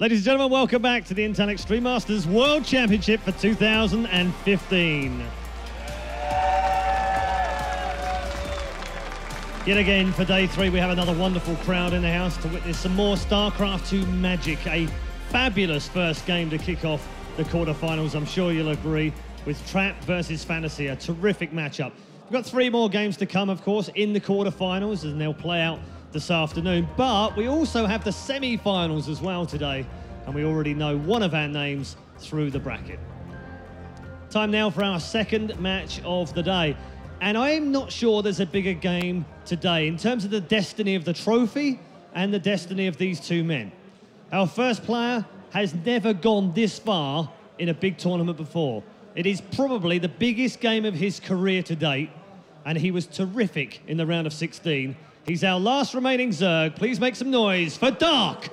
Ladies and gentlemen, welcome back to the Intel Extreme Masters World Championship for 2015. Yet again, for day three, we have another wonderful crowd in the house to witness some more StarCraft 2 magic. A fabulous first game to kick off the quarterfinals, I'm sure you'll agree, with Trap versus Fantasy, a terrific matchup. We've got three more games to come, of course, in the quarterfinals, and they'll play out this afternoon. But we also have the semi-finals as well today, and we already know one of our names through the bracket. Time now for our second match of the day. And I'm not sure there's a bigger game today in terms of the destiny of the trophy and the destiny of these two men. Our first player has never gone this far in a big tournament before. It is probably the biggest game of his career to date, and he was terrific in the round of 16. He's our last remaining Zerg. Please make some noise for Dark.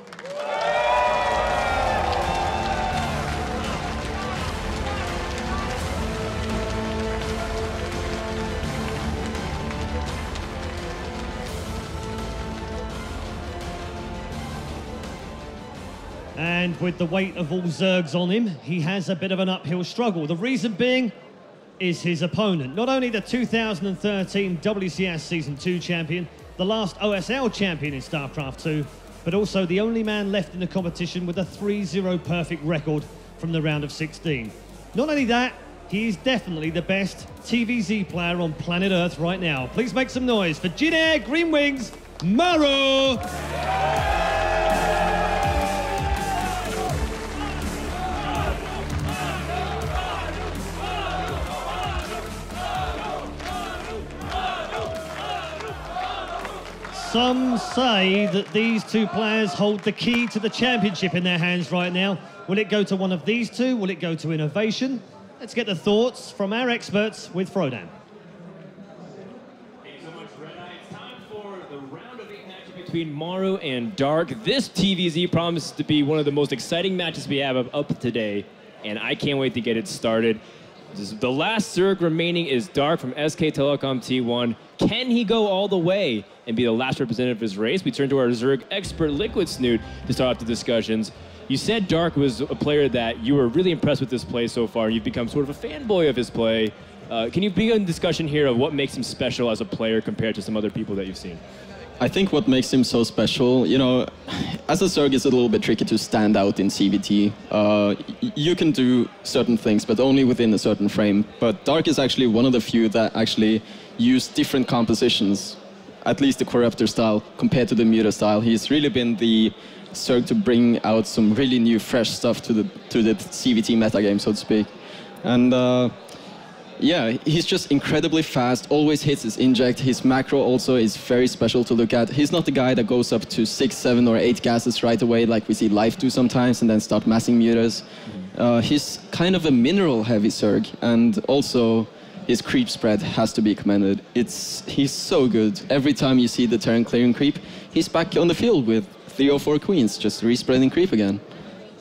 And with the weight of all Zergs on him, he has a bit of an uphill struggle. The reason being is his opponent. Not only the 2013 WCS Season 2 champion, the last OSL champion in StarCraft 2, but also the only man left in the competition with a 3-0 perfect record from the round of 16. Not only that, he is definitely the best TVZ player on planet Earth right now. Please make some noise for Jin Air Green Wings, Maru! Some say that these two players hold the key to the championship in their hands right now. Will it go to one of these two? Will it go to innovation? Let's get the thoughts from our experts with Frodan. Between Maru and Dark. This TVZ promises to be one of the most exciting matches we have up today, and I can't wait to get it started. The last Zerg remaining is Dark from SK Telecom T1. Can he go all the way and be the last representative of his race? We turn to our Zerg expert, Liquid Snute, to start off the discussions. You said Dark was a player that you were really impressed with this play so far. You've become sort of a fanboy of his play. Uh, can you begin a discussion here of what makes him special as a player compared to some other people that you've seen? I think what makes him so special, you know, as a Zerg, it's a little bit tricky to stand out in ZVT. Uh, you can do certain things, but only within a certain frame. But Dark is actually one of the few that actually use different compositions, at least the Corruptor style, compared to the Muta style. He's really been the Zerg to bring out some really new, fresh stuff to the to the ZVT metagame, so to speak. And uh, yeah, he's just incredibly fast, always hits his inject. His macro also is very special to look at. He's not the guy that goes up to six, seven, or eight gases right away, like we see Life do sometimes, and then start massing mutas. Uh, he's kind of a mineral heavy Zerg, and also his creep spread has to be commended. It's He's so good. Every time you see the turn clearing creep, he's back on the field with three or four queens, just respreading creep again.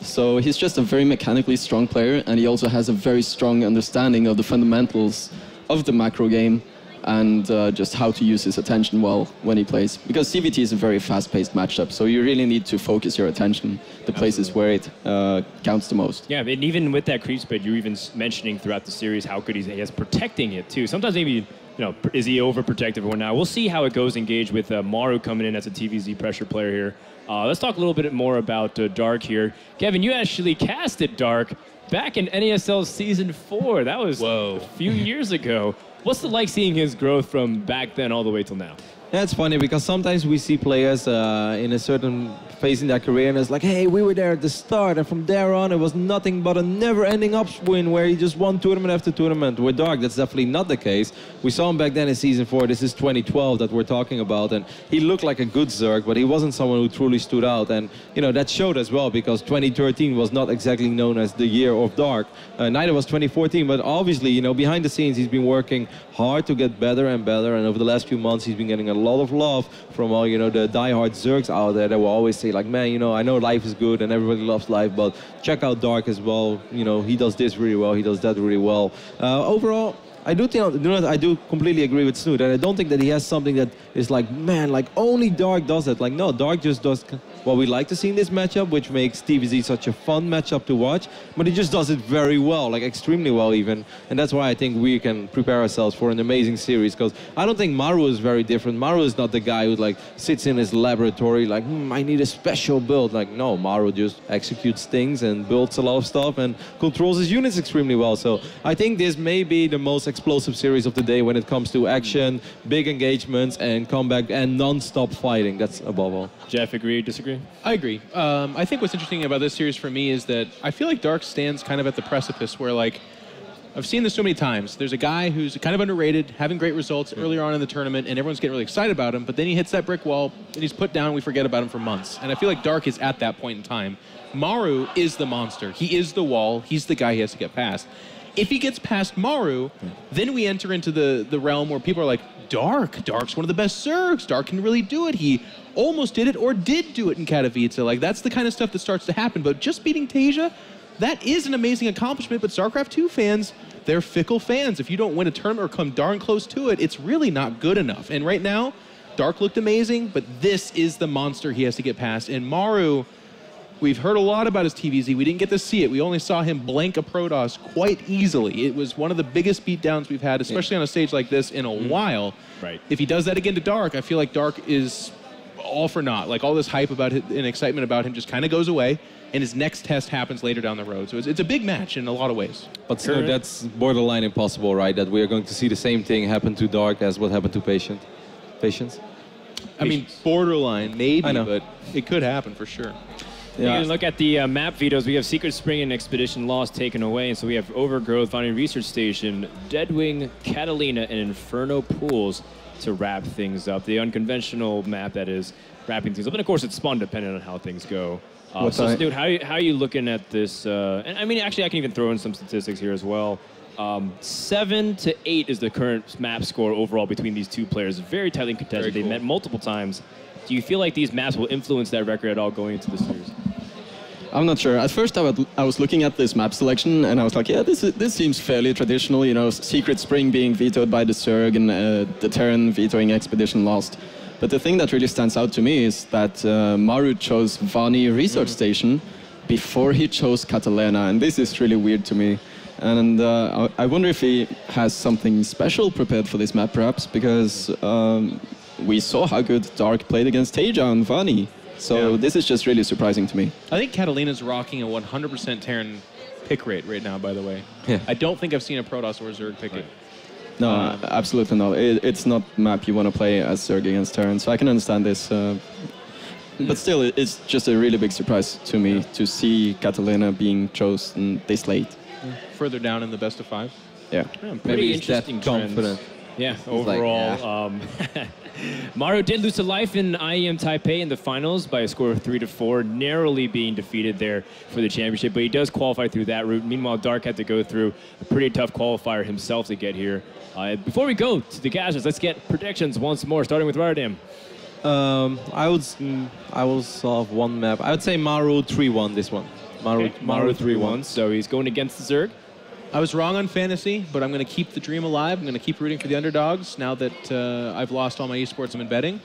So he's just a very mechanically strong player, and he also has a very strong understanding of the fundamentals of the macro game and uh, just how to use his attention well when he plays. Because ZVT is a very fast-paced matchup, so you really need to focus your attention the places where it uh, counts the most. Yeah, and even with that creep spread, you're even mentioning throughout the series how good he's, he is protecting it too. Sometimes maybe, you know, is he overprotective or not? We'll see how it goes engaged with uh, Maru coming in as a TVZ pressure player here. Uh, let's talk a little bit more about uh, Dark here. Kevin, you actually casted Dark back in NASL Season 4. That was Whoa. a few years ago. What's it like seeing his growth from back then all the way till now? It's funny because sometimes we see players uh, in a certain phase in their career and it's like, hey, we were there at the start, and from there on it was nothing but a never-ending upswing where he just won tournament after tournament. With Dark, that's definitely not the case. We saw him back then in season four. This is 2012 that we're talking about, and he looked like a good Zerg, but he wasn't someone who truly stood out, and you know that showed as well because 2013 was not exactly known as the year of Dark. Uh, neither was 2014, but obviously, you know, behind the scenes, he's been working hard to get better and better, and over the last few months, he's been getting a lot of love from all you know the diehard Zergs out there that will always say like, man, you know, I know life is good and everybody loves life, but check out Dark as well. You know, he does this really well, he does that really well. Uh, overall. I do think, you know, I do completely agree with Snute, and I don't think that he has something that is like, man, like only Dark does it. Like, no, Dark just does what we like to see in this matchup, which makes TVZ such a fun matchup to watch. But he just does it very well, like extremely well even. And that's why I think we can prepare ourselves for an amazing series. Because I don't think Maru is very different. Maru is not the guy who like sits in his laboratory like, hmm, I need a special build. Like, no, Maru just executes things and builds a lot of stuff and controls his units extremely well. So I think this may be the most explosive series of the day when it comes to action, big engagements, and comeback and non-stop fighting. That's above all. Geoff, agree, disagree? I agree. Um, I think what's interesting about this series for me is that I feel like Dark stands kind of at the precipice where, like, I've seen this so many times. There's a guy who's kind of underrated, having great results earlier on in the tournament, and everyone's getting really excited about him, but then he hits that brick wall and he's put down, and we forget about him for months. And I feel like Dark is at that point in time. Maru is the monster. He is the wall. He's the guy he has to get past. If he gets past Maru, then we enter into the, the realm where people are like, Dark. Dark's one of the best Zergs. Dark can really do it. He almost did it or did do it in Katowice. Like, that's the kind of stuff that starts to happen. But just beating TaeJa, that is an amazing accomplishment. But StarCraft 2 fans, they're fickle fans. If you don't win a tournament or come darn close to it, it's really not good enough. And right now, Dark looked amazing, but this is the monster he has to get past. And Maru, we've heard a lot about his TVZ. We didn't get to see it. We only saw him blank a Protoss quite easily. It was one of the biggest beatdowns we've had, especially on a stage like this, in a mm-hmm. while. Right. If he does that again to Dark, I feel like Dark is all for naught. Like all this hype about it and excitement about him just kind of goes away, and his next test happens later down the road. So it's, it's a big match in a lot of ways. But still, Current- that's borderline impossible, right? That we are going to see the same thing happen to Dark as what happened to Patient. Patience? I mean, borderline, maybe, I know. but it could happen for sure. You can look at the uh, map vetoes. We have Secret Spring and Expedition Lost taken away, and so we have Overgrowth, Founding Research Station, Deadwing, Catalina, and Inferno Pools to wrap things up. The unconventional map that is wrapping things up, and of course it's spawn dependent on how things go. Uh, What so, I- dude, how how are you looking at this? Uh, and I mean, actually, I can even throw in some statistics here as well. Um, seven to eight is the current map score overall between these two players. Very tightly contested. Very They cool. met multiple times. Do you feel like these maps will influence that record at all going into the series? I'm not sure. At first, I, would, I was looking at this map selection, and I was like, yeah, this is, this seems fairly traditional. You know, Secret Spring being vetoed by the Zerg, and uh, the Terran vetoing Expedition Lost. But the thing that really stands out to me is that uh, Maru chose Vaani Research Station before he chose Catalina, and this is really weird to me. And uh, I I wonder if he has something special prepared for this map, perhaps, because um, we saw how good Dark played against TaeJa and Vaani. So Yeah. this is just really surprising to me. I think Catalina's rocking a 100% Terran pick rate right now, by the way. Yeah. I don't think I've seen a Protoss or a Zerg pick it. No, Um, absolutely not. It, it's not map you want to play as Zerg against Terran, so I can understand this. Uh, but still, it's just a really big surprise to me to see Catalina being chosen this late. Further down in the best of five. Yeah. Yeah, pretty Maybe he's that interesting trends. Confident. Yeah, like, overall, um, Maru did lose to life in IEM Taipei in the finals by a score of three to four, narrowly being defeated there for the championship. But he does qualify through that route. Meanwhile, Dark had to go through a pretty tough qualifier himself to get here. Uh, before we go to the gashes, let's get predictions once more, starting with Rotterdam. Um, I would mm, I will solve one map. I would say Maru 3-1 this one. Maru, Okay, Maru 3 1, so he's going against the Zerg. I was wrong on fantasy, but I'm going to keep the dream alive. I'm going to keep rooting for the underdogs now that uh, I've lost all my esports I'm in betting.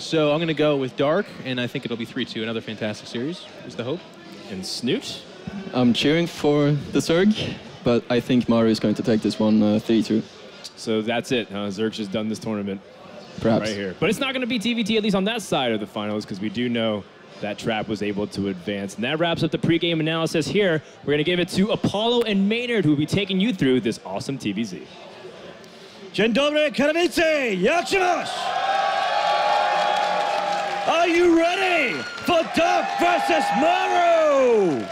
so I'm going to go with Dark, and I think it'll be 3 2. Another fantastic series, is the hope. And Snute. I'm cheering for the Zerg, but I think Maru is going to take this one uh, 3-2, So that's it. Uh, Zerg's just done this tournament. perhaps. right here. But it's not going to be TVT, at least on that side of the finals, because we do know that Trap was able to advance. And that wraps up the pregame analysis here. We're going to give it to Apollo and Maynard, who will be taking you through this awesome TVZ. Dzień dobry, Katowice! Jak? Are you ready for Dark versus Maru?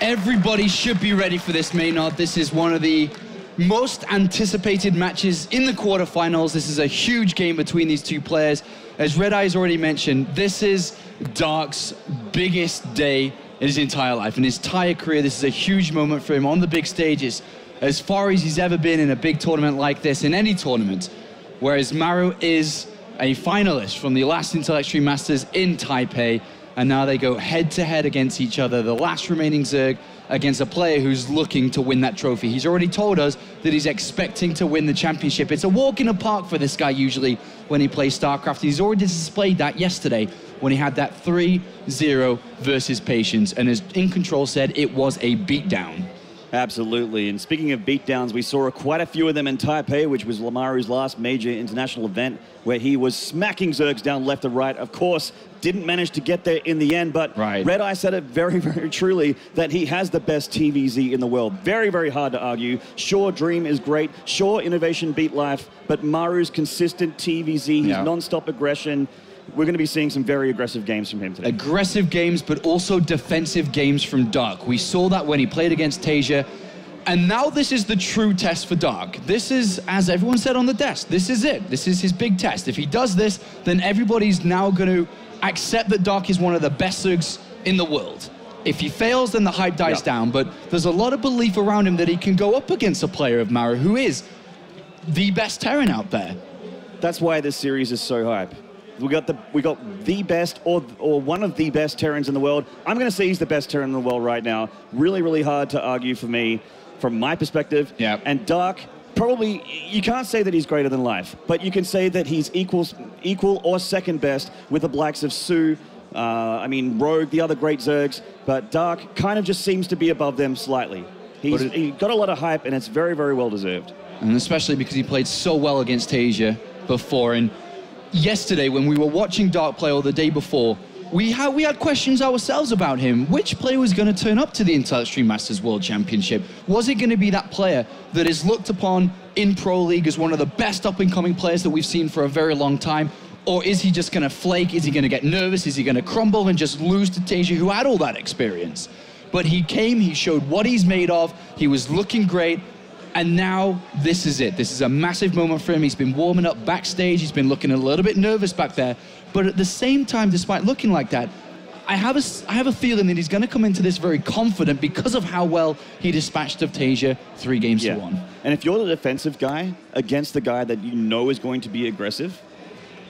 Everybody should be ready for this, Maynard. This is one of the most anticipated matches in the quarterfinals. This is a huge game between these two players. As Red Eye's already mentioned, this is Dark's biggest day in his entire life. In his entire career, this is a huge moment for him on the big stages. As far as he's ever been in a big tournament like this, in any tournament, whereas Maru is a finalist from the last Intel Extreme Masters in Taipei. and now they go head to head against each other. The last remaining Zerg against a player who's looking to win that trophy. He's already told us that he's expecting to win the championship. It's a walk in the park for this guy usually when he plays StarCraft. He's already displayed that yesterday when he had that 3-0 versus Patience, and as InControl said, it was a beatdown. Absolutely. And speaking of beatdowns, we saw quite a few of them in Taipei, which was Lamaru's last major international event, where he was smacking Zergs down left and right. Of course, didn't manage to get there in the end, but Right. Red Eye said it very, very truly that he has the best TVZ in the world. Very, very hard to argue. Sure, Dream is great. Sure, Innovation beat Life, but Maru's consistent TVZ, his Yeah. non-stop aggression. We're going to be seeing some very aggressive games from him today. aggressive games, but also defensive games from Dark. We saw that when he played against TaeJa. And now this is the true test for Dark. This is, as everyone said on the desk, this is it. This is his big test. If he does this, then everybody's now going to accept that Dark is one of the best Zergs in the world. If he fails, then the hype dies Yeah. down. But there's a lot of belief around him that he can go up against a player of Maru who is the best Terran out there. That's why this series is so hype. We got the we got the best or or one of the best Terrans in the world. I'm going to say he's the best Terran in the world right now. Really, really hard to argue for me, from my perspective. Yeah. And Dark, probably you can't say that he's greater than Life, but you can say that he's equal equal or second best with the blacks of soO. Uh, I mean Rogue, the other great Zergs, but Dark kind of just seems to be above them slightly. He's it- he got a lot of hype, and it's very, very well deserved. and especially because he played so well against Asia before. And yesterday, when we were watching Dark play, or the day before, we had we had questions ourselves about him. Which player was going to turn up to the Intel Extreme Masters World Championship? Was it going to be that player that is looked upon in Pro League as one of the best up and coming players that we've seen for a very long time? Or is he just going to flake? Is he going to get nervous? Is he going to crumble and just lose to TaeJa, who had all that experience? But he came, he showed what he's made of, he was looking great, and now this is it. This is a massive moment for him. He's been warming up backstage, he's been looking a little bit nervous back there. But at the same time, despite looking like that, I have a, I have a feeling that he's going to come into this very confident because of how well he dispatched Optasia three games to one. And if you're the defensive guy against the guy that you know is going to be aggressive,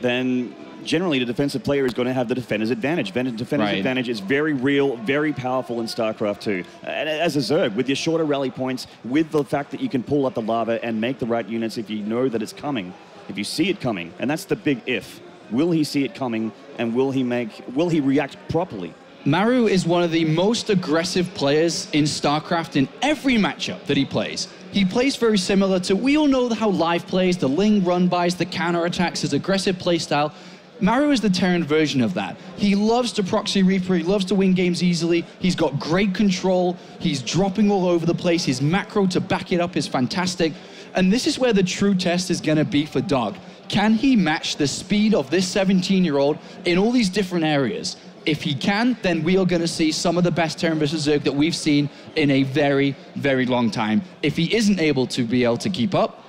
then generally the defensive player is going to have the defender's advantage. Defender's Right. advantage is very real, very powerful in StarCraft 2. And as a Zerg, with your shorter rally points, with the fact that you can pull up the larva and make the right units if you know that it's coming, if you see it coming, and that's the big if. Will he see it coming, and will he make? Will he react properly? Maru is one of the most aggressive players in StarCraft in every matchup that he plays. He plays very similar to, we all know how Life plays, the Ling run-bys, the counterattacks, his aggressive playstyle. Maru is the Terran version of that. He loves to proxy Reaper, he loves to win games easily, he's got great control, he's dropping all over the place, his macro to back it up is fantastic. And this is where the true test is going to be for Dark. Can he match the speed of this 17 year old in all these different areas? If he can, then we are going to see some of the best Terran versus Zerg that we've seen in a very, very long time. If he isn't able to be able to keep up,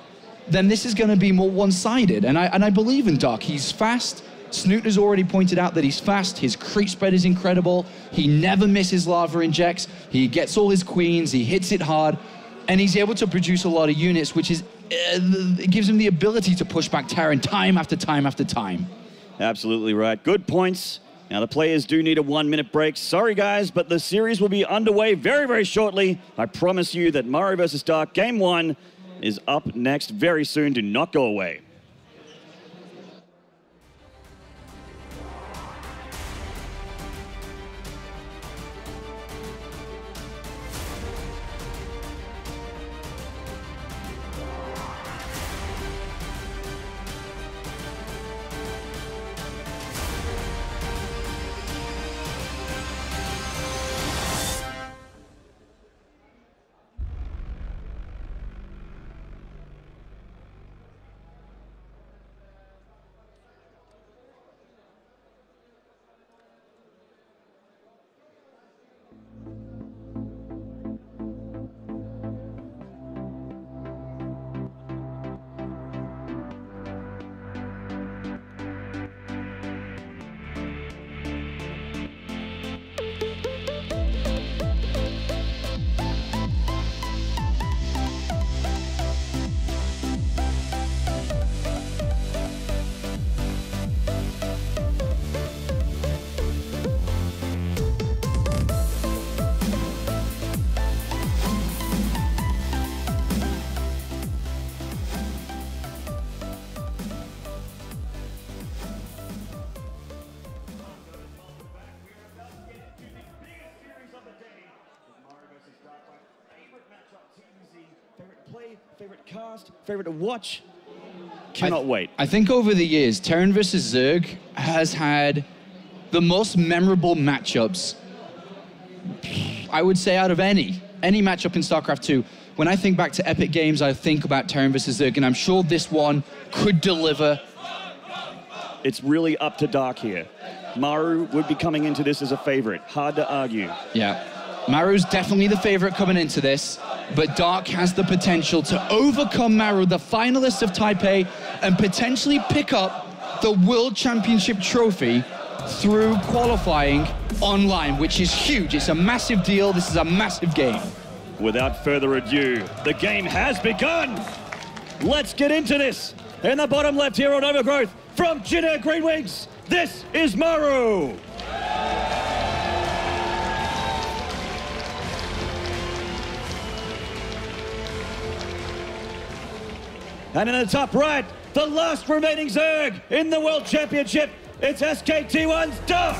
then this is going to be more one-sided. And I and I believe in Dark. He's fast. Snute has already pointed out that he's fast. His creep spread is incredible. He never misses larva injects. He gets all his queens. He hits it hard, and he's able to produce a lot of units, which is uh, it gives him the ability to push back Terran time after time after time. Absolutely right. Good points. Now, the players do need a one minute break. Sorry, guys, but the series will be underway very, very shortly. I promise you that Maru vs. Dark Game 1 is up next very soon. Do not go away. Favorite to watch. Cannot wait. I think over the years, Terran versus Zerg has had the most memorable matchups. I would say out of any any matchup in StarCraft 2. When I think back to epic games, I think about Terran versus Zerg, and I'm sure this one could deliver. It's really up to Dark here. Maru would be coming into this as a favorite. Hard to argue. Yeah. Maru's definitely the favorite coming into this, but Dark has the potential to overcome Maru, the finalist of Taipei, and potentially pick up the World Championship trophy through qualifying online, which is huge. It's a massive deal. This is a massive game. Without further ado, the game has begun. Let's get into this. In the bottom left here on Overgrowth, from Jin Green Wings, this is Maru. And in the top right, the last remaining Zerg in the World Championship, it's SKT1's Dark.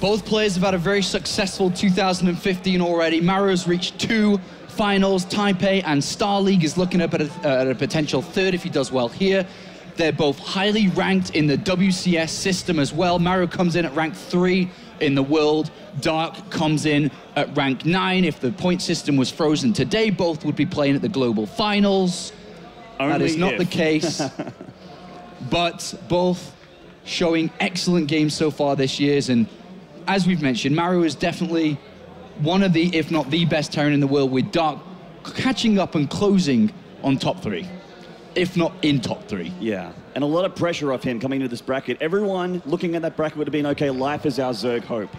Both players have had a very successful 2015 already. Maru's reached two finals. Taipei and Star League is looking up at a, at a potential third if he does well here. They're both highly ranked in the WCS system as well. Maru comes in at rank three in the world. Dark comes in at rank nine. If the point system was frozen today, both would be playing at the global finals. that Only is not if. the case. but both showing excellent games so far this year. And as we've mentioned, Maru is definitely one of the, if not the best Terran in the world, with Dark catching up and closing on top three, if not in top three. Yeah, and a lot of pressure off him coming into this bracket. Everyone looking at that bracket would have been, okay, life is our Zerg hope.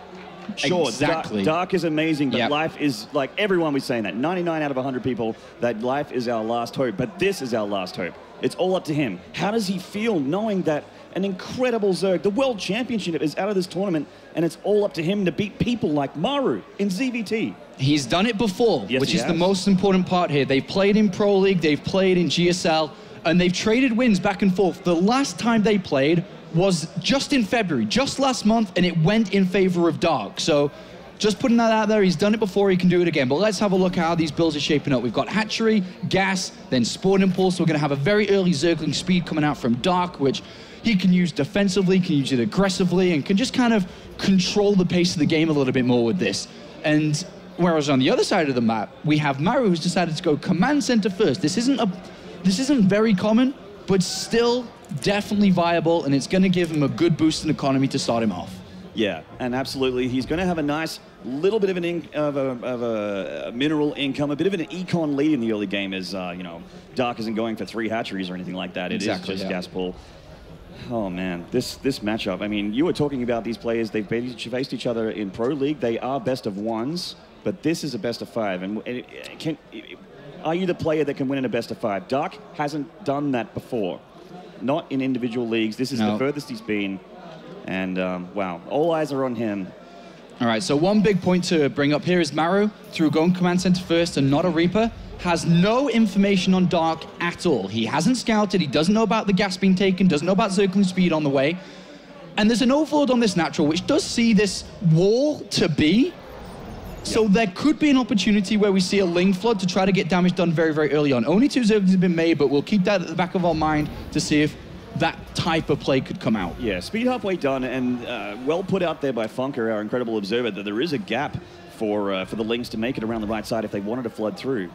Sure, Exactly. Dark, Dark is amazing, but Yep. life is like everyone was saying that. 99 out of 100 people that life is our last hope, but this is our last hope. It's all up to him. How does he feel knowing that an incredible Zerg, the world championship, is out of this tournament, and it's all up to him to beat people like Maru in ZVT? He's done it before, Yes, which is the most important part here. They've played in Pro League, they've played in GSL, and they've traded wins back and forth. The last time they played was just in February, just last month, and it went in favor of Dark. So just putting that out there, he's done it before, he can do it again. But let's have a look at how these builds are shaping up. We've got Hatchery, Gas, then Spawning Pool. We're going to have a very early Zergling speed coming out from Dark, which he can use defensively, can use it aggressively, and can just kind of control the pace of the game a little bit more with this. And whereas on the other side of the map, we have Maru who's decided to go command center first. This isn't a, this isn't very common, but still definitely viable, and it's going to give him a good boost in economy to start him off. Yeah, and absolutely, he's going to have a nice little bit of an in, of, a, of a, mineral income, a bit of an econ lead in the early game. As uh, you know, Dark isn't going for three hatcheries or anything like that. It is Exactly, just yeah. gas pull. Oh man, this this matchup. I mean, you were talking about these players. They've faced faced each other in pro league. They are best of ones, but this is a best of five. And, and it- can are you the player that can win in a best of five? Dark hasn't done that before, not in individual leagues. This is the furthest he's been. And um, wow, all eyes are on him. All right, so one big point to bring up here is Maru, through going command center first and not a Reaper, has no information on Dark at all. He hasn't scouted, he doesn't know about the gas being taken, doesn't know about Zergling speed on the way. And there's an overlord on this natural, which does see this wall to be. So there could be an opportunity where we see a Ling Flood to try to get damage done very, very early on. Only two Zerglings have been made, but we'll keep that at the back of our mind to see if that type of play could come out. Yeah, speed halfway done, and uh, well put out there by Funker, our incredible observer, that there is a gap for uh, for the Lings to make it around the right side if they wanted to flood through.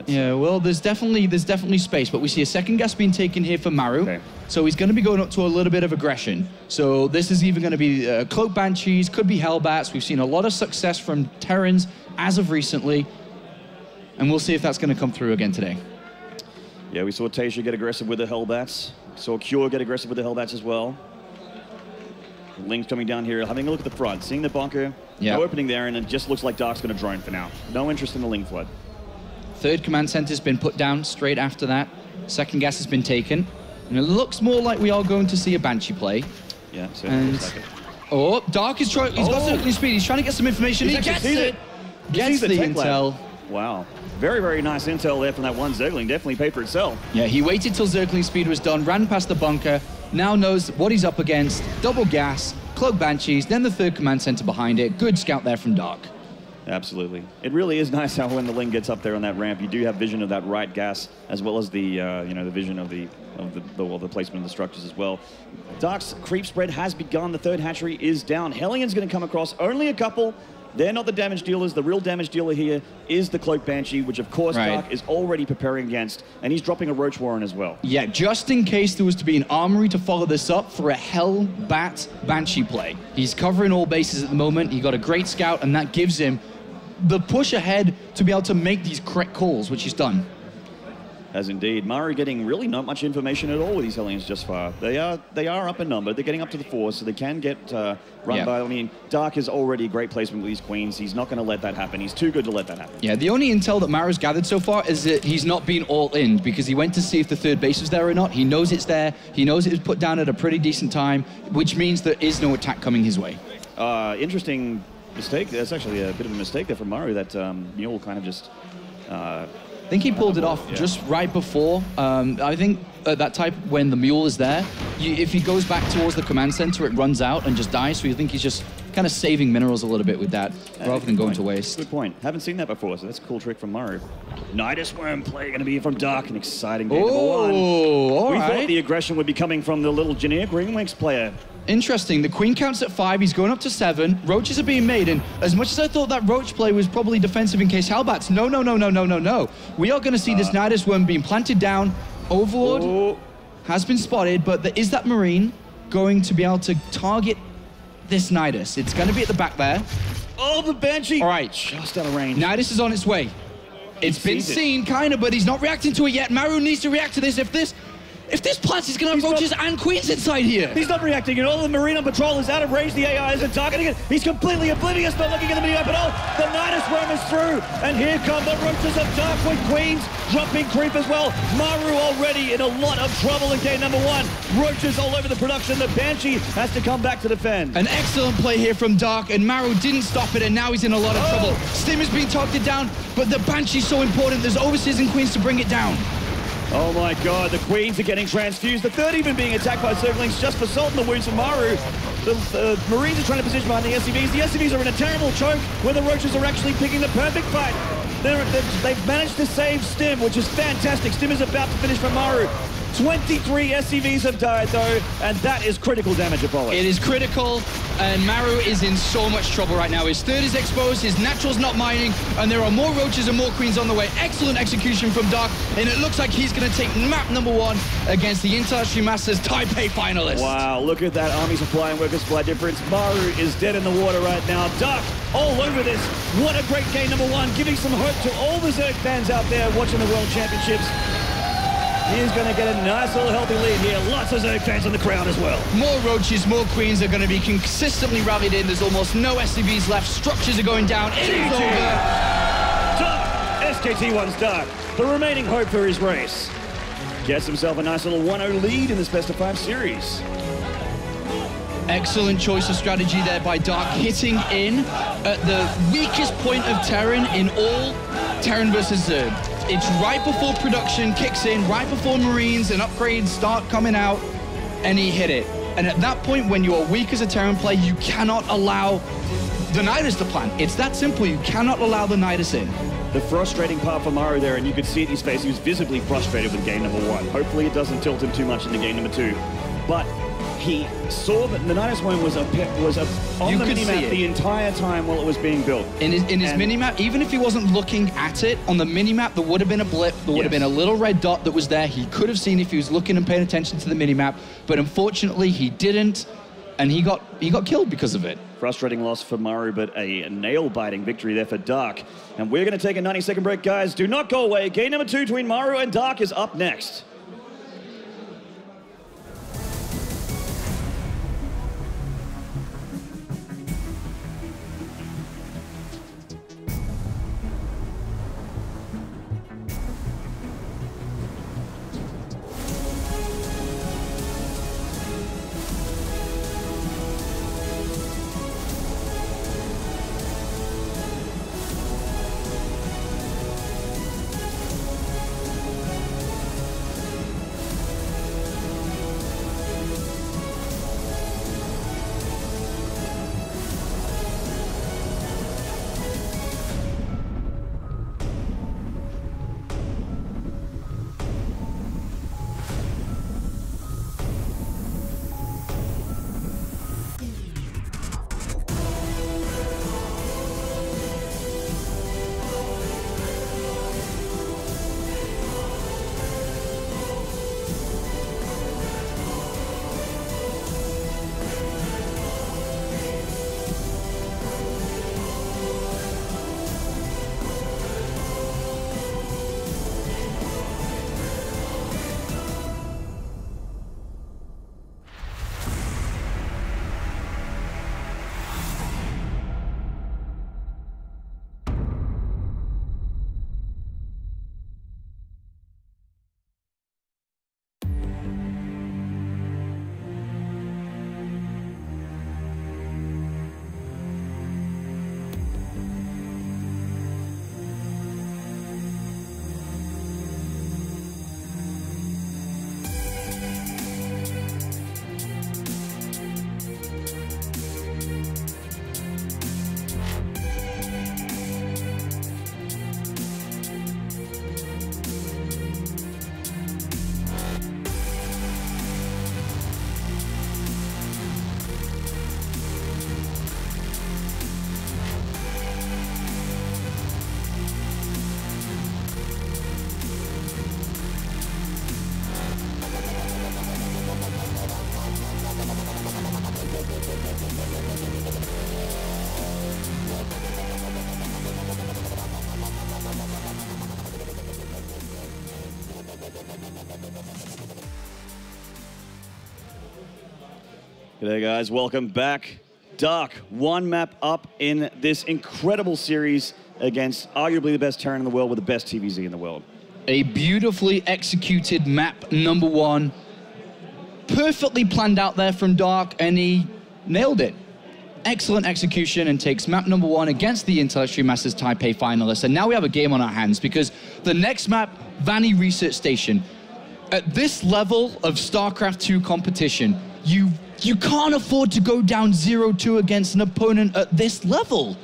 That's, Yeah, well, there's definitely there's definitely space, but we see a second gas being taken here for Maru. Okay. So he's going to be going up to a little bit of aggression. So this is even going to be uh, Cloak Banshees, could be Hellbats. We've seen a lot of success from Terrans as of recently, and we'll see if that's going to come through again today. Yeah, we saw TaeJa get aggressive with the Hellbats. Saw Cure get aggressive with the Hellbats as well. Lings coming down here, having a look at the front, seeing the bunker. Yeah. No opening there, and it just looks like Dark's going to drone for now. No interest in the Ling Flood. Third command center's been put down straight after that. Second gas has been taken, and it looks more like we are going to see a Banshee play. Yeah, certainly And like oh, Dark is trying. He's got Oh. speed. He's trying to get some information. He's he gets it. it. Gets sees the tech lab. intel. Wow. Very, very nice intel there from that one Zergling. Definitely paid for itself. Yeah, he waited till Zergling speed was done, ran past the bunker, now knows what he's up against. Double gas, Cloak Banshees, then the third command center behind it. Good scout there from Dark. Absolutely. It really is nice how when the Ling gets up there on that ramp, you do have vision of that right gas as well as the uh, you know the vision of the of the, the, well, the placement of the structures as well. Dark's creep spread has begun. The third hatchery is down. Hellion's going to come across only a couple. They're not the damage dealers. The real damage dealer here is the Cloak Banshee, which of course Right. Dark is already preparing against, and he's dropping a Roach Warren as well. Yeah, just in case there was to be an armory to follow this up for a Hell Bat Banshee play. He's covering all bases at the moment. He got a great scout, and that gives him the push ahead to be able to make these correct calls, which he's done. As indeed, Maru getting really not much information at all with these Hellions just far. They are they are up in number. They're getting up to the four, so they can get uh, run Yeah. by. I mean, Dark is already a great placement with these queens. He's not going to let that happen. He's too good to let that happen. Yeah, the only intel that Maru's gathered so far is that he's not been all in because he went to see if the third base was there or not. He knows it's there. He knows it was put down at a pretty decent time, which means there is no attack coming his way. Uh, interesting mistake. That's actually a bit of a mistake there from Maru. That um, Mule kind of just. Uh, think he pulled it off Yeah. just right before. Um, I think at that type, when the mule is there, you, if he goes back towards the command center, it runs out and just dies. So you think he's just kind of saving minerals a little bit with that, rather than going to waste. Good point. Haven't seen that before, so that's a cool trick from Maru. Nidus Worm play going to be from Dark, an exciting game number one. Oh, all we right. thought the aggression would be coming from the little generic Ringwinks player. Interesting. The queen counts at five. He's going up to seven. Roaches are being made. And as much as I thought that roach play was probably defensive in case Hellbats, no, no, no, no, no, no, no. We are going to see this ah. Nidus worm being planted down. Overlord Oh, has been spotted, but there is that marine going to be able to target this Nidus. It's going to be at the back there. oh, the Banshee! All right. Just out of range. Nidus is on its way. It's He been sees it. seen, kind of, but he's not reacting to it yet. Maru needs to react to this. If this, if this plants, is going to have He's not- roaches and queens inside here. He's not reacting at all. The Marine on patrol is out of range. The AI isn't targeting it. He's completely oblivious, not looking at the mini-map at all. The Nidus worm is through. And here come the Roaches of Dark with Queens. Dropping creep as well. Maru already in a lot of trouble in game number one. Roaches all over the production. The Banshee has to come back to defend. An excellent play here from Dark, and Maru didn't stop it, and now he's in a lot of Oh. trouble. Stim is being targeted down, but the Banshee's so important. There's overseers and queens to bring it down. Oh my god, the Queens are getting transfused. The third even being attacked by Zerglings just for salt in the wounds of Maru. The, Marines are trying to position behind the SCVs. The SCVs are in a terrible choke where the Roaches are actually picking the perfect fight. They've, they've managed to save Stim, which is fantastic. Stim is about to finish for Maru. 23 SCVs have died though, and that is critical damage, Apollo. It is critical, and Maru is in so much trouble right now. His third is exposed, his natural's not mining, and there are more roaches and more queens on the way. Excellent execution from Dark, and it looks like he's going to take map number one against the International Masters Taipei finalist. Wow, look at that Army Supply and Workers Supply difference. Maru is dead in the water right now. Dark all over this. What a great game number one, giving some hope to all the Zerg fans out there watching the World Championships. He's going to get a nice little healthy lead here. Lots of Zerg fans in the crowd as well. More roaches, more queens are going to be consistently rallied in. There's almost no SCVs left. Structures are going down. It is over. Dark, SKT1's Dark, the remaining hope for his race. Gets himself a nice little 1-0 lead in this best of five series. Excellent choice of strategy there by Dark, hitting in at the weakest point of Terran in all Terran versus Zerg. It's right before production kicks in, right before Marines and upgrades start coming out, and he hit it. And at that point, when you are weak as a Terran player, you cannot allow the Nidus to plant. It's that simple. You cannot allow the Nidus in. The frustrating part for Maru there, and you could see it in his face, he was visibly frustrated with game number one. Hopefully it doesn't tilt him too much into game number two. But he saw that the Nidus one was a was a, on You the minimap the entire time while it was being built. In his, in his And- minimap, even if he wasn't looking at it, on the minimap, there would have been a blip. There would have been a little red dot that was there. He could have seen if he was looking and paying attention to the minimap, but unfortunately, he didn't, and he got he got killed because of it. Frustrating loss for Maru, but a nail-biting victory there for Dark. And we're going to take a 90-second break, guys. Do not go away. Game number two between Maru and Dark is up next. G'day, guys. Welcome back. Dark, one map up in this incredible series against arguably the best Terran in the world with the best TVZ in the world. A beautifully executed map number one. Perfectly planned out there from Dark, and he nailed it. Excellent execution and takes map number one against the Intel Extreme Masters Taipei finalists. And now we have a game on our hands because the next map, Vaani Research Station. At this level of StarCraft 2 competition, you you can't afford to go down 0-2 against an opponent at this level.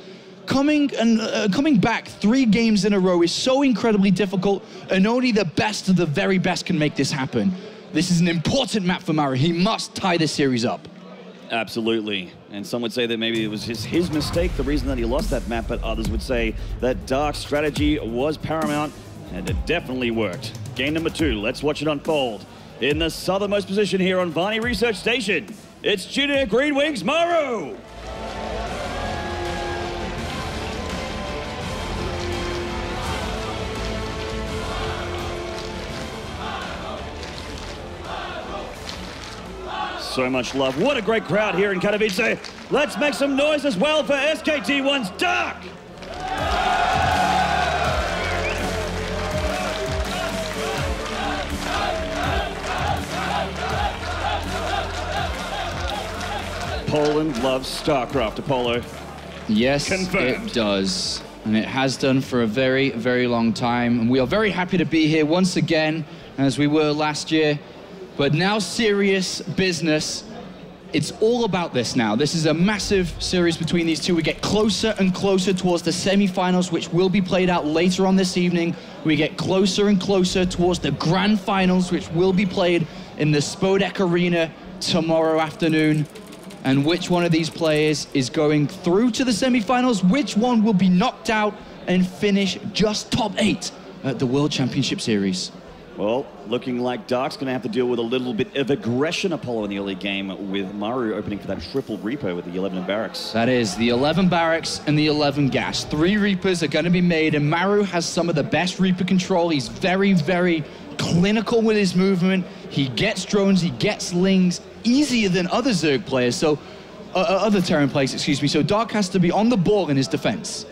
Coming and uh, coming back three games in a row is so incredibly difficult, and only the best of the very best can make this happen. This is an important map for Maru. He must tie this series up. Absolutely. And some would say that maybe it was his, his mistake, the reason that he lost that map, but others would say that Dark's strategy was paramount, and it definitely worked. Game number two, let's watch it unfold. In the southernmost position here on Vaani Research Station, it's Jin Air Green Wings Maru! So much love. What a great crowd here in Katowice. Let's make some noise as well for SKT1's Dark! Poland loves StarCraft, Apollo. Yes, Confirmed. it does. And it has done for a very, very long time. And we are very happy to be here once again, as we were last year. But now, serious business. It's all about this now. This is a massive series between these two. We get closer and closer towards the semi-finals, which will be played out later on this evening. We get closer and closer towards the grand finals, which will be played in the Spodek Arena tomorrow afternoon and which one of these players is going through to the semi-finals, which one will be knocked out and finish just top eight at the World Championship Series. Well, looking like Dark's going to have to deal with a little bit of aggression, Apollo, in the early game with Maru opening for that triple Reaper with the 11 and Barracks. That is the 11 barracks and the 11 gas. Three Reapers are going to be made, and Maru has some of the best Reaper control. He's very, very clinical with his movement. He gets drones, he gets lings easier than other Zerg players. So, uh, uh, other Terran players, excuse me. So Dark has to be on the ball in his defense.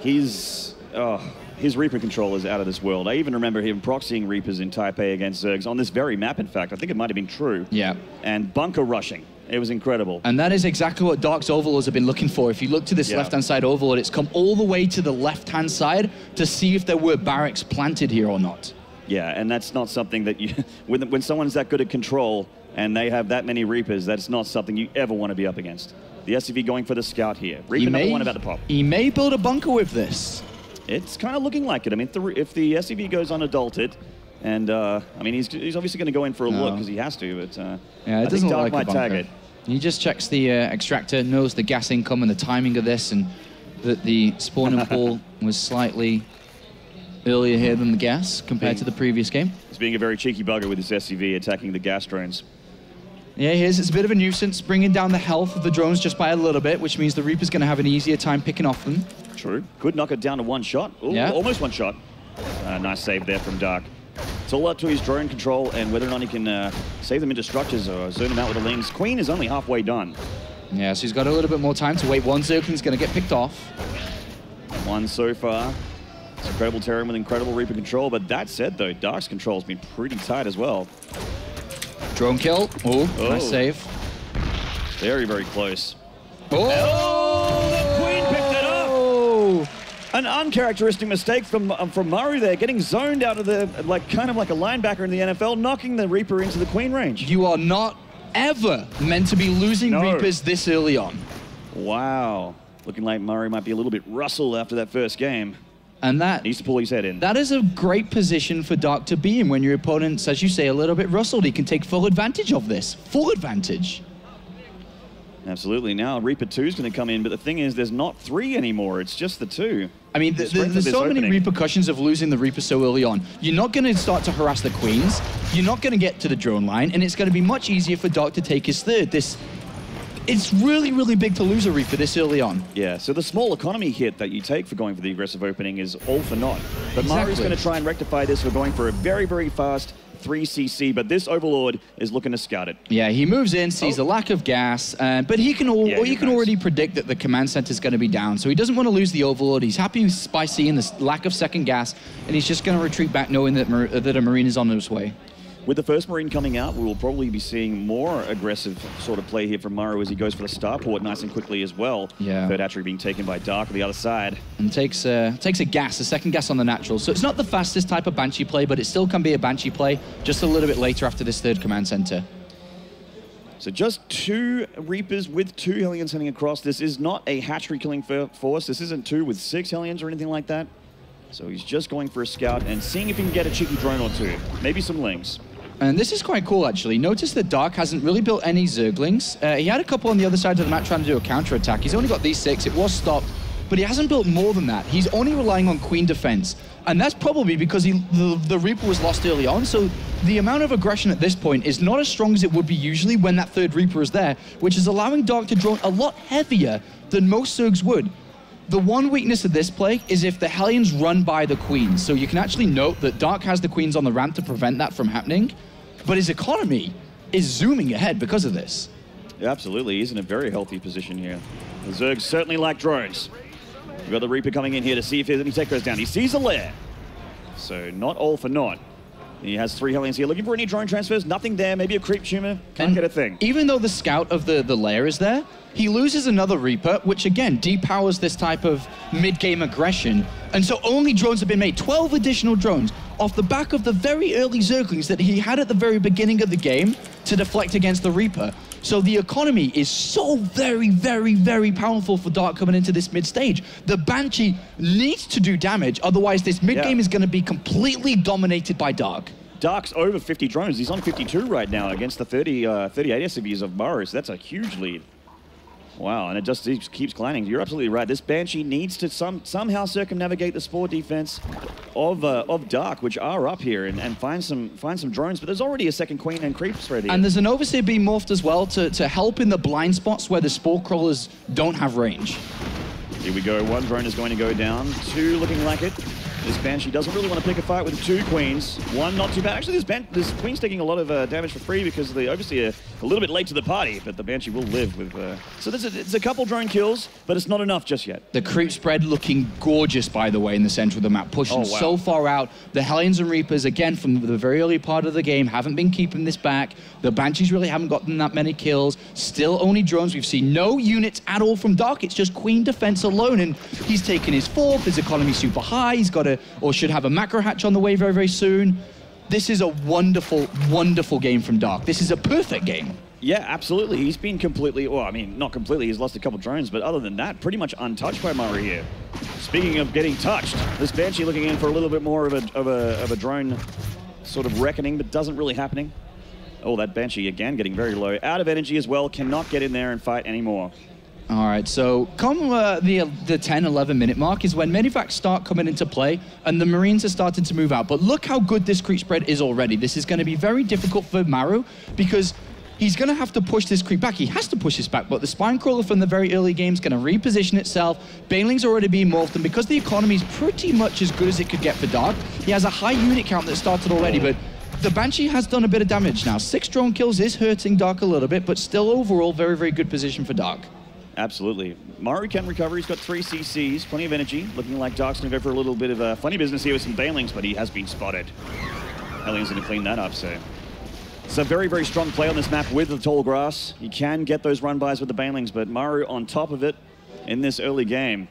He's. Oh, his Reaper control is out of this world. I even remember him proxying Reapers in Taipei against Zergs on this very map, in fact. I think it might have been true. Yeah. And bunker rushing. It was incredible. And that is exactly what Dark's overlords have been looking for. If you look to this Yeah. left-hand side overlord, it's come all the way to the left-hand side to see if there were barracks planted here or not. Yeah, and that's not something that you. When, when someone's that good at control and they have that many Reapers, that's not something you ever want to be up against. The SCV going for the scout here. Reaper number one about to pop. he may build a bunker with this. It's kind of looking like it. I mean, the, if the SCV goes unadulted, and uh, I mean, he's, he's obviously going to go in for a look because he has to, but uh, Yeah, it think doesn't look Dark like a might tag it. He just checks the uh, extractor, knows the gas income and the timing of this, and that the spawning pool was slightly earlier here than the gas compared to the previous game. He's being a very cheeky bugger with his SCV attacking the gas drones. Yeah, he is. It's a bit of a nuisance, bringing down the health of the drones just by a little bit, which means the Reaper's going to have an easier time picking off them. True. Could knock it down to one shot. Ooh, Yeah. Almost one shot. Uh, nice save there from Dark. It's all up to his drone control and whether or not he can uh, save them into structures or zone them out with the lings. Queen is only halfway done. Yeah, so he's got a little bit more time to wait. One Zergling's going to get picked off. One so far. It's incredible Terran with incredible Reaper control, but that said though, Dark's control's been pretty tight as well. Drone kill. Oh, Oh. nice save. Very, very close. Oh, the Queen picked it up! Oh! An uncharacteristic mistake from um, from Maru there, getting zoned out of the, like, kind of like a linebacker in the NFL, knocking the Reaper into the Queen range. You are not ever meant to be losing No. Reapers this early on. Wow. Looking like Maru might be a little bit rustled after that first game. And that Needs to pull his head in. that is a great position for Dark to be in when your opponent's, as you say, a little bit rustled. He can take full advantage of this. Full advantage. Absolutely. Now Reaper 2 is going to come in, but the thing is, there's not three anymore. It's just the two. I mean, The th- th- there's so many repercussions of losing the Reaper so early on. You're not going to start to harass the Queens. You're not going to get to the drone line, and it's going to be much easier for Dark to take his third. This, it's really, really big to lose a Reaper this early on. Yeah, so the small economy hit that you take for going for the aggressive opening is all for naught. But Exactly. going to try and rectify this for going for a very, very fast, 3 CC, but this Overlord is looking to scout it. Yeah, he moves in, sees Oh. the lack of gas, uh, but he can al- Yeah, or you can nice. already predict that the command center is going to be down. So he doesn't want to lose the Overlord. He's happy with Spicy seeing this lack of second gas, and he's just going to retreat back, knowing that Mar- that a Marine is on his way. With the first Marine coming out, we will probably be seeing more aggressive sort of play here from Maru as he goes for the starport nice and quickly as well. Yeah. Third hatchery being taken by Dark on the other side. and takes uh, takes a gas, a second gas on the natural. So it's not the fastest type of Banshee play, but it still can be a Banshee play just a little bit later after this third command center. So just two Reapers with two Hellions heading across. This is not a hatchery killing for- force. This isn't two with six Hellions or anything like that. So he's just going for a scout and seeing if he can get a cheeky drone or two. Maybe some lings. And this is quite cool, actually. Notice that Dark hasn't really built any Zerglings. Uh, he had a couple on the other side of the map trying to do a counter attack. He's only got these six. It was stopped, but he hasn't built more than that. He's only relying on Queen defense, and that's probably because he, the, the Reaper was lost early on. So the amount of aggression at this point is not as strong as it would be usually when that third Reaper is there, which is allowing Dark to drone a lot heavier than most Zergs would. The one weakness of this play is if the Hellions run by the Queens. So you can actually note that Dark has the Queens on the ramp to prevent that from happening, but his economy is zooming ahead because of this. Yeah, absolutely. He's in a very healthy position here. The Zergs certainly like drones. We've got the Reaper coming in here to see if there's any tech goes down. He sees a lair. So not all for naught. He has three Hellions here. Looking for any drone transfers. Nothing there. Maybe a creep tumor. Can't And get a thing. Even though the scout of the, the lair is there, he loses another Reaper, which again depowers this type of mid-game aggression. And so only drones have been made, 12 additional drones, off the back of the very early Zerglings that he had at the very beginning of the game to deflect against the Reaper. So the economy is so very, very, very powerful for Dark coming into this mid stage. The Banshee needs to do damage, otherwise this mid game Yeah. is going to be completely dominated by Dark. Dark's over 50 drones. He's on 52 right now against the 30, uh, 38 SCVs of Morris. That's a huge lead. Wow, and it just keeps- climbing. You're absolutely right. This Banshee needs to some somehow circumnavigate the spore defense of uh, of Dark, which are up here, and, and find some find some drones. But there's already a second Queen and Creeps ready. And there's an Overseer being morphed as well to, to help in the blind spots where the Spore Crawlers don't have range. Here we go. One drone is going to go down. Two looking like it. This Banshee doesn't really want to pick a fight with two Queens. One not too bad. Actually, this, ban- this Queen's taking a lot of uh, damage for free because the Overseer a little bit late to the party, but the Banshee will live with... Uh... So there's a, it's a couple drone kills, but it's not enough just yet. The creep spread looking gorgeous, by the way, in the center of the map, pushing Oh, wow. so far out. The Hellions and Reapers, again, from the very early part of the game, haven't been keeping this back. The Banshees really haven't gotten that many kills. Still only drones. We've seen no units at all from Dark. It's just Queen defense alone, and he's taken his fourth. His economy's super high. He's got a, or should have a macro hatch on the way very, very soon. This is a wonderful, wonderful game from Dark. This is a perfect game. Yeah, absolutely. He's been completely, well, I mean, not completely. He's lost a couple drones, but other than that, pretty much untouched by Maru here. Speaking of getting touched, this Banshee looking in for a little bit more of a, of a, of a drone sort of reckoning, but doesn't really happening. Oh, that Banshee again getting very low. Out of energy as well, cannot get in there and fight anymore. All right, so come uh, the the 10, 11 minute mark is when Medivacs start coming into play and the Marines are starting to move out. But look how good this creep spread is already. This is going to be very difficult for Maru because he's going to have to push this creep back. He has to push this back, but the Spine Crawler from the very early game is going to reposition itself. Baneling's already being morphed, and because the economy is pretty much as good as it could get for Dark, he has a high unit count that started already, but the Banshee has done a bit of damage now. Six drone kills is hurting Dark a little bit, but still overall very, very good position for Dark. Absolutely. Maru can recover. He's got three CCs, plenty of energy. Looking like Dark's going to go for a little bit of a funny business here with some Banelings, but he has been spotted. Hellions going to clean that up, so. It's a very, very strong play on this map with the tall grass. You can get those run-bys with the Banelings, but Maru on top of it in this early game.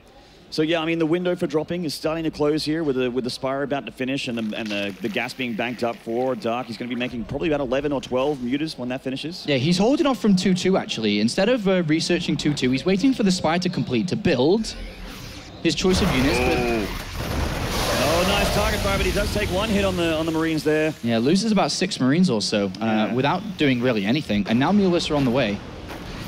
So yeah, I mean, the window for dropping is starting to close here with the, with the Spire about to finish and, the, and the, the gas being banked up for Dark. He's going to be making probably about 11 or 12 mutas when that finishes. Yeah, he's holding off from 2-2 actually. Instead of uh, researching 2-2, he's waiting for the Spire to complete to build his choice of units. But Oh, nice target fire, but he does take one hit on the on the Marines there. yeah, loses about six Marines or so uh, Yeah. without doing really anything. And now Mulisks are on the way.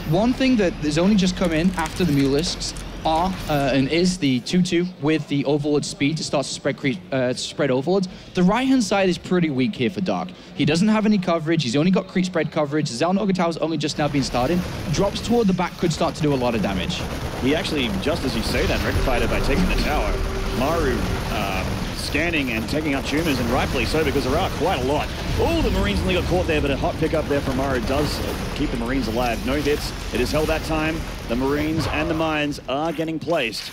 One thing that has only just come in after the Mulisks are uh, and is the 2-2 with the Overlord speed to start to spread uh, spread Overlords. The right-hand side is pretty weak here for Dark. He doesn't have any coverage. He's only got creep spread coverage. Xel'Naga Tower's only just now been started. Drops toward the back could start to do a lot of damage. He actually, just as you say that, rectified it by taking the tower. Maru um, scanning and taking up tumors, and rightfully so because there are quite a lot. Oh, the Marines only got caught there, but a hot pickup there from Maru does keep the Marines alive. No hits. It is held that time. The Marines and the mines are getting placed.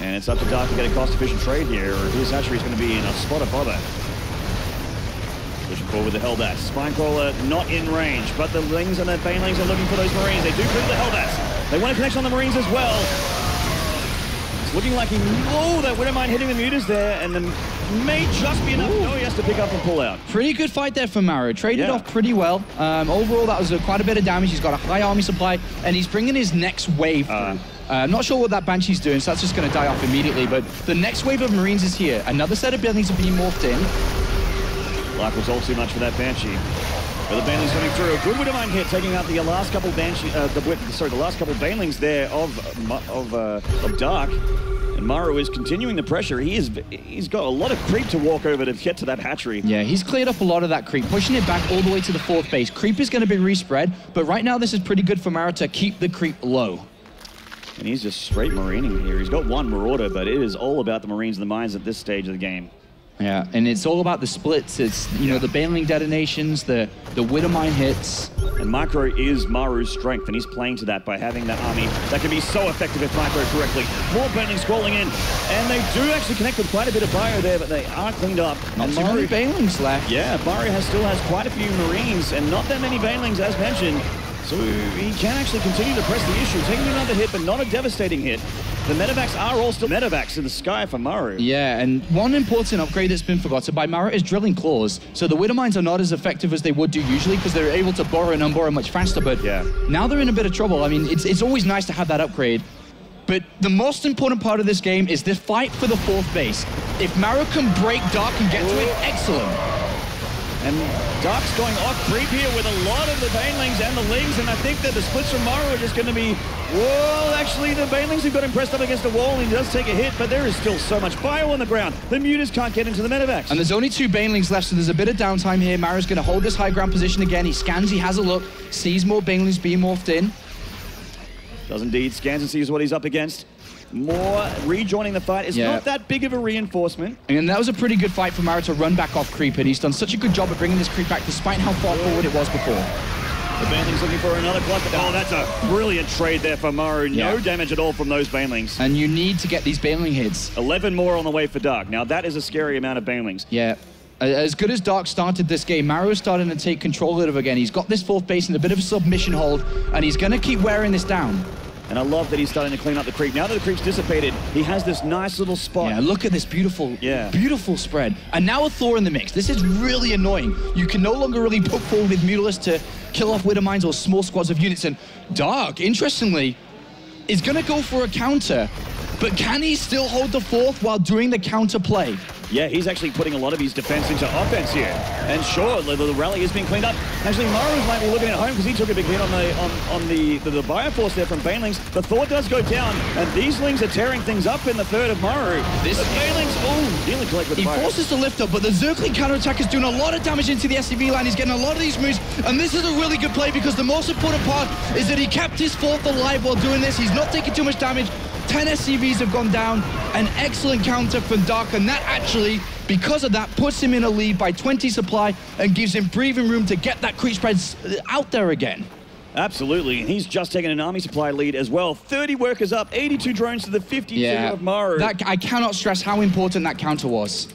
And it's up to Dark to get a cost-efficient trade here, or his hatchery is going to be in a spot of bother. Pushing forward with the Hellbats. Spinecrawler not in range, but the Lings and the Banelings are looking for those Marines. They do clear the Hellbats. They want a connection on the Marines as well. Looking like he... Oh, that Widowmine hitting the mutas there, and the may just be enough. No, he has to pick up and pull out. Pretty good fight there for Maru. Traded Yeah. off pretty well. Um, overall, that was a, quite a bit of damage. He's got a high army supply, and he's bringing his next wave. Uh. Uh, I'm not sure what that Banshee's doing, so that's just going to die off immediately. But the next wave of Marines is here. Another set of buildings are being morphed in. Luck was all too much for that Banshee. But the Banelings coming through. A good Widowmine here, taking out the last couple Banshee, uh, the, sorry, the last couple Banelings there of of uh, of Dark. And Maru is continuing the pressure. He is he's got a lot of creep to walk over to get to that hatchery. Yeah, he's cleared up a lot of that creep, pushing it back all the way to the fourth base. Creep is going to be respread, but right now this is pretty good for Maru to keep the creep low. And he's just straight marining here. He's got one Marauder, but it is all about the Marines and the mines at this stage of the game. Yeah, and it's all about the splits. It's you know the Baneling detonations, the the Widowmine hits. And Micro is Maru's strength, and he's playing to that by having that army that can be so effective if Micro correctly. More Banelings crawling in, and they do actually connect with quite a bit of bio there, but they are cleaned up. Not and too many Banelings left. Yeah, Maru has, still has quite a few Marines, and not that many Banelings, as mentioned. So he can actually continue to press the issue, taking another hit, but not a devastating hit. The medevacs are all still medevacs in the sky for Maru. Yeah, and one important upgrade that's been forgotten by Maru is drilling claws. So the Widowmines are not as effective as they would do usually because they're able to burrow and unburrow much faster. But Yeah. now they're in a bit of trouble. I mean, it's, it's always nice to have that upgrade. But the most important part of this game is this fight for the fourth base. If Maru can break Dark and get to it, excellent. And Dark's going off creep here with a lot of the Banelings and the Lings, and I think that the splits from Maru are just going to be, well, actually the Banelings have got him pressed up against the wall, and he does take a hit, but there is still so much bio on the ground. The Mutas can't get into the medevacs. And there's only two Banelings left, so there's a bit of downtime here. Maru's going to hold this high ground position again. He scans, he has a look, sees more Banelings being morphed in. Does indeed. Scans and sees what he's up against. More rejoining the fight is Yeah. not that big of a reinforcement. And that was a pretty good fight for Maru to run back off creep, and he's done such a good job of bringing this creep back despite how far forward it was before. The Banelings looking for another cluster. Oh, that's a brilliant trade there for Maru. No Yeah. damage at all from those Banelings. And you need to get these Baneling hits. 11 more on the way for Dark. Now, that is a scary amount of Banelings. Yeah. As good as Dark started this game, Maru is starting to take control of it again. He's got this fourth base in a bit of a submission hold, and he's going to keep wearing this down. And I love that he's starting to clean up the creep. Now that the creep's dissipated, he has this nice little spot. Yeah, look at this beautiful, Yeah. beautiful spread. And now a Thor in the mix. This is really annoying. You can no longer really poke forward with Mutalisk to kill off Widowmines or small squads of units. And Dark, interestingly, is going to go for a counter. But can he still hold the fourth while doing the counter play? Yeah, he's actually putting a lot of his defense into offense here. And sure, the, the rally is being cleaned up. Actually, Maru's might be looking at home because he took a big hit on the on, on the, the, the Bioforce there from Banelings. The Thor does go down, and these Lings are tearing things up in the third of Maru. This- the Banelings, oh, dealing collect with He forces the lift up, but the Zergling counterattack is doing a lot of damage into the SCV line. He's getting a lot of these moves, and this is a really good play because the most important part is that he kept his fourth alive while doing this. He's not taking too much damage. 10 SCVs have gone down. An excellent counter from Dark, and that actually, because of that, puts him in a lead by 20 supply and gives him breathing room to get that creep spread uh, out there again. Absolutely, and he's just taken an army supply lead as well. 30 workers up, 82 drones to the 52 of Maru. That, I cannot stress how important that counter was.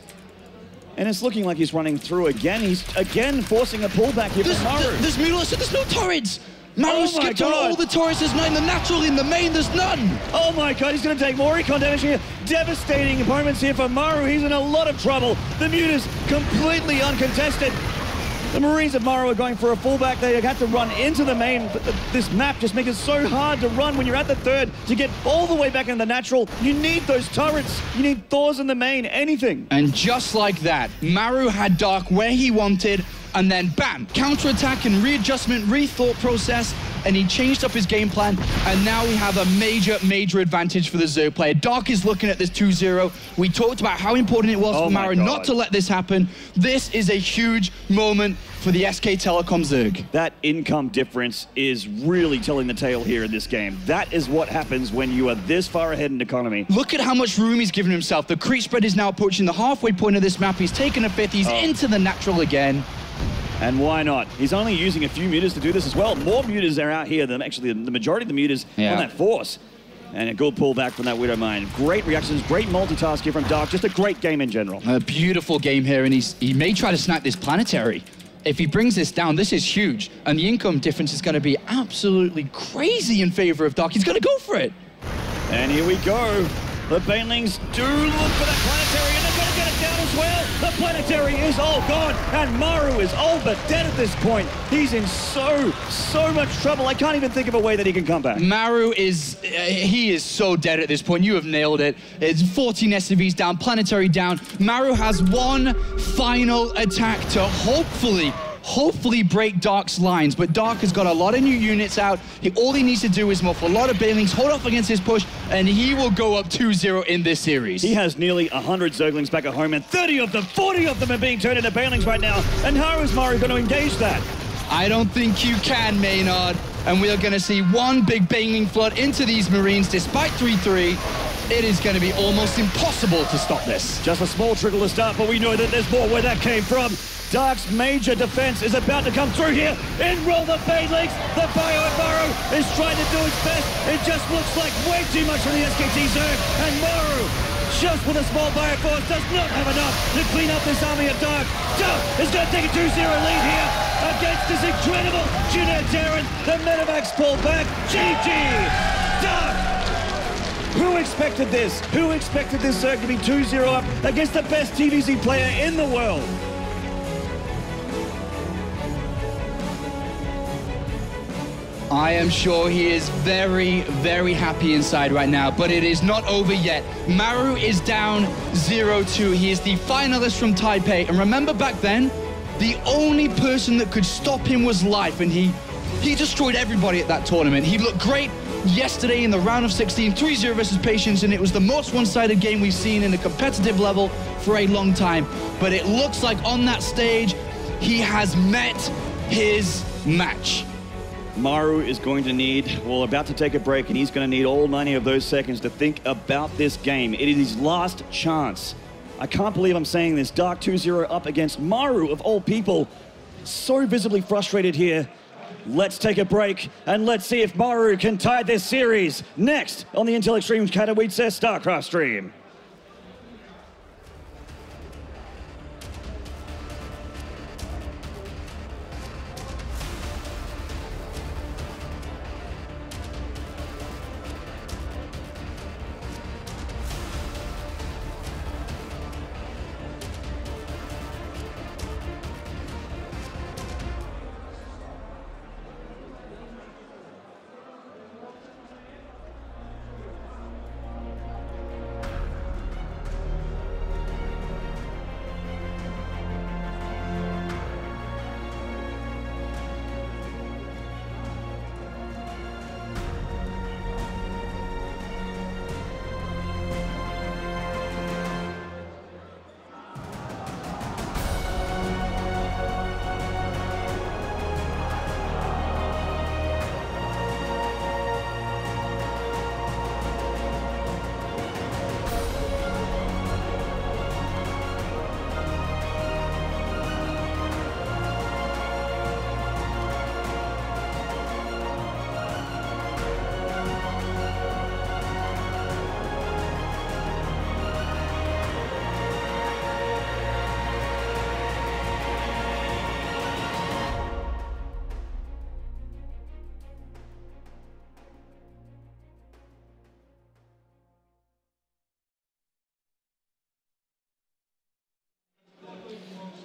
and it's looking like he's running through again. He's again forcing a pullback here There's, from Maru. th- there's there's no turrets! Maru Oh skipped on all the turrets, there's none in the natural, in the main, there's none! Oh my god, he's going to take more econ damage here. Devastating opponents here for Maru. He's in a lot of trouble. The mute is completely uncontested. The Marines of Maru are going for a fullback. They have to run into the main, but the, this map just makes it so hard to run when you're at the third to get all the way back in the natural. You need those turrets. You need Thors in the main, anything. And just like that, Maru had Dark where he wanted, and then bam, counter-attack and readjustment, rethought process, and he changed up his game plan, and now we have a major, major advantage for the Zerg player. Dark is looking at this 2-0. We talked about how important it was Oh for Maru God. not to let this happen. This is a huge moment for the SK Telecom Zerg. That income difference is really telling the tale here in this game. That is what happens when you are this far ahead in economy. Look at how much room he's given himself. The creep spread is now approaching the halfway point of this map. He's taken a fifth. He's oh. into the natural again. And why not? He's only using a few mutas to do this as well. More mutas are out here than actually the majority of the mutas Yeah. on that force. And a good pullback from that Widow Mine. Great reactions, great multitask here from Dark. Just a great game in general. A beautiful game here, and he's he may try to snipe this planetary. If he brings this down, this is huge, and the income difference is going to be absolutely crazy in favor of Dark. He's going to go for it. And here we go. The Banelings do look for that planetary, and they're going to get it down as well. The planetary is all gone, and Maru is all but dead at this point. He's in so, so much trouble. I can't even think of a way that he can come back. Maru is uh, he is so dead at this point. You have nailed it. It's 14 SCVs down, planetary down. Maru has one final attack to hopefully. Hopefully break Dark's lines, but Dark has got a lot of new units out. He, all he needs to do is morph a lot of Banelings, hold off against his push, and he will go up 2-0 in this series. He has nearly 100 Zerglings back at home, and 30 of them, 40 of them are being turned into Banelings right now. And how is Maru going to engage that? I don't think you can, Maynarde. And we are going to see one big banging flood into these Marines despite 3-3. It is going to be almost impossible to stop this. Just a small trickle to start, but we know that there's more where that came from. Dark's major defense is about to come through here. In roll the Banelings. The Bio Maru is trying to do its best. It just looks like way too much for the SKT Zerg. And Maru, just with a small Bio force, does not have enough to clean up this army of Dark. Dark is going to take a 2-0 lead here against this incredible Jeanette Terran. The Medivacs pull back. GG! Dark! Who expected this? Who expected this Zerg to be 2-0 up against the best TVZ player in the world? I am sure he is very, very happy inside right now, but it is not over yet. Maru is down 0-2. He is the finalist from Taipei. And remember back then, the only person that could stop him was Life, and he he destroyed everybody at that tournament. He looked great yesterday in the round of 16, 3-0 versus Patience, and it was the most one-sided game we've seen in a competitive level for a long time. But it looks like on that stage, he has met his match. Maru is going to need, well, about to take a break, and he's going to need all 90 of those seconds to think about this game. It is his last chance. I can't believe I'm saying this. Dark 2-0 up against Maru, of all people. So visibly frustrated here. Let's take a break, and let's see if Maru can tie this series. Next on the Intel Extreme Katowice StarCraft stream.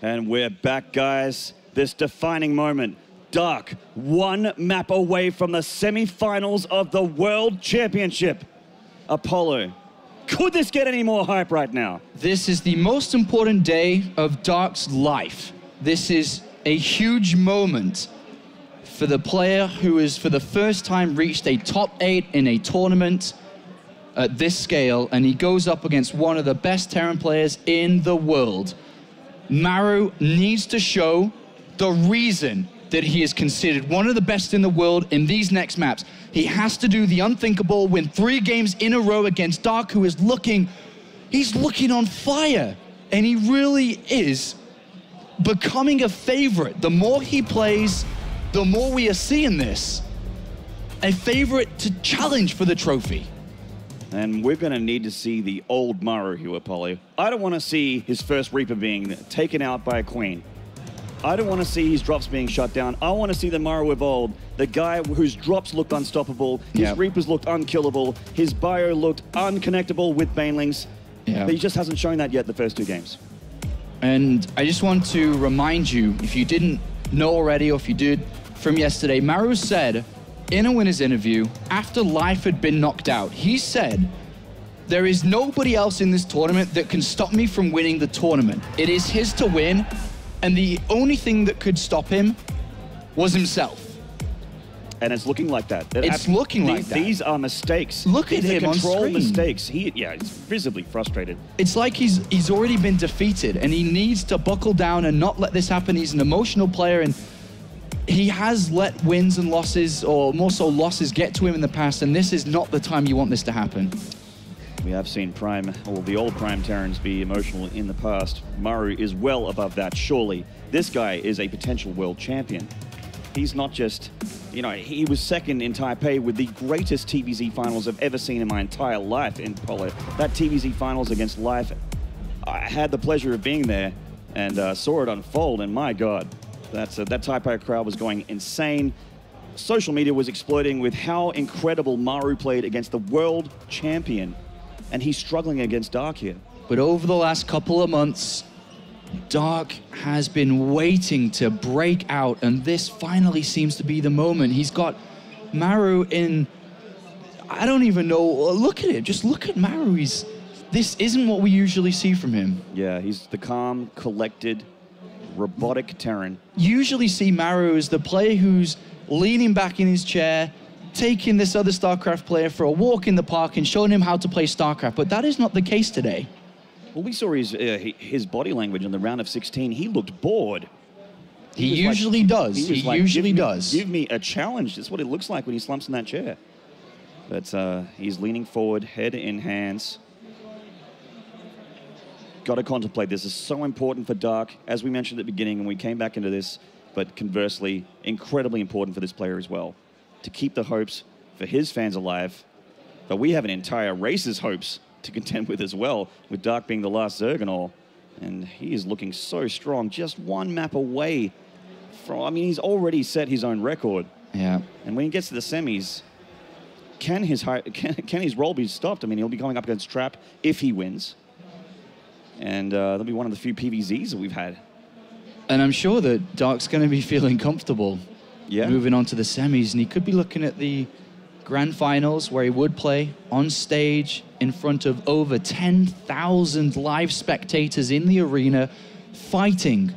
And we're back, guys. This defining moment. Dark, one map away from the semi-finals of the World Championship. Apollo, could this get any more hype right now? This is the most important day of Dark's life. This is a huge moment for the player who has for the first time reached a top eight in a tournament at this scale, and he goes up against one of the best Terran players in the world. Maru needs to show the reason that he is considered one of the best in the world in these next maps. He has to do the unthinkable, win three games in a row against Dark, who is looking, he's looking on fire. And he really is becoming a favorite. The more he plays, the more we are seeing this. A favorite to challenge for the trophy. And we're going to need to see the old Maru here, Apollo. I don't want to see his first Reaper being taken out by a Queen. I don't want to see his drops being shut down. I want to see the Maru of old, the guy whose drops looked unstoppable, his Yep. Reapers looked unkillable, his bio looked unconnectable with Banelings. Yeah. But he just hasn't shown that yet the first two games. And I just want to remind you, if you didn't know already, or if you did from yesterday, Maru said in a winner's interview after Life had been knocked out, he said, There is nobody else in this tournament that can stop me from winning the tournament. It is his to win, and the only thing that could stop him was himself. And it's looking like that. It It's looking like these, that. These are mistakes. Look these at him on control screen. mistakes. He, yeah, he's visibly frustrated. It's like he's he's already been defeated and he needs to buckle down and not let this happen. He's an emotional player and he has let wins and losses or more so losses get to him in the past and this is not the time you want this to happen. We have seen Prime, or the old Prime Terrans, be emotional in the past. Maru is well above that, surely. This guy is a potential world champion. He's not just, you know, he was second in Taipei with the greatest TVZ finals I've ever seen in my entire life Apollo. That TVZ finals against Life, I had the pleasure of being there and uh, saw it unfold, and my God, that's, uh, that Taipei crowd was going insane social media was exploding with how incredible Maru played against the world champion, and he's struggling against Dark here. But over the last couple of months, Dark has been waiting to break out, and this finally seems to be the moment. He's got Maru in. I don't even know. Look at it. Just look at Maru. He's. This isn't what we usually see from him. Yeah, he's the calm, collected, robotic Terran. Usually see Maru as the player who's leaning back in his chair, taking this other StarCraft player for a walk in the park and showing him how to play StarCraft. But that is not the case today. Well, we saw his uh, his body language in the round of 16. He looked bored. He, like- usually does. was He, like, usually "Give me- does. Give me a challenge. That's what it looks like when he slumps in that chair. But uh, he's leaning forward, head in hands. Got to contemplate. This is so important for Dark, as we mentioned at the beginning, and we came back into this. But conversely, incredibly important for this player as well, to keep the hopes for his fans alive. But we have an entire race's hopes to contend with as well, with Dark being the last Zerg and he is looking so strong, just one map away from. I mean, he's already set his own record. yeah. And when he gets to the semis, can his hi- can, can his role be stopped? I mean, he'll be going up against Trap if he wins, and uh, that'll be one of the few PVZs that we've had. And I'm sure that Dark's going to be feeling comfortable Yeah. moving on to the semis. And he could be looking at the grand finals where he would play on stage in front of over 10,000 live spectators in the arena fighting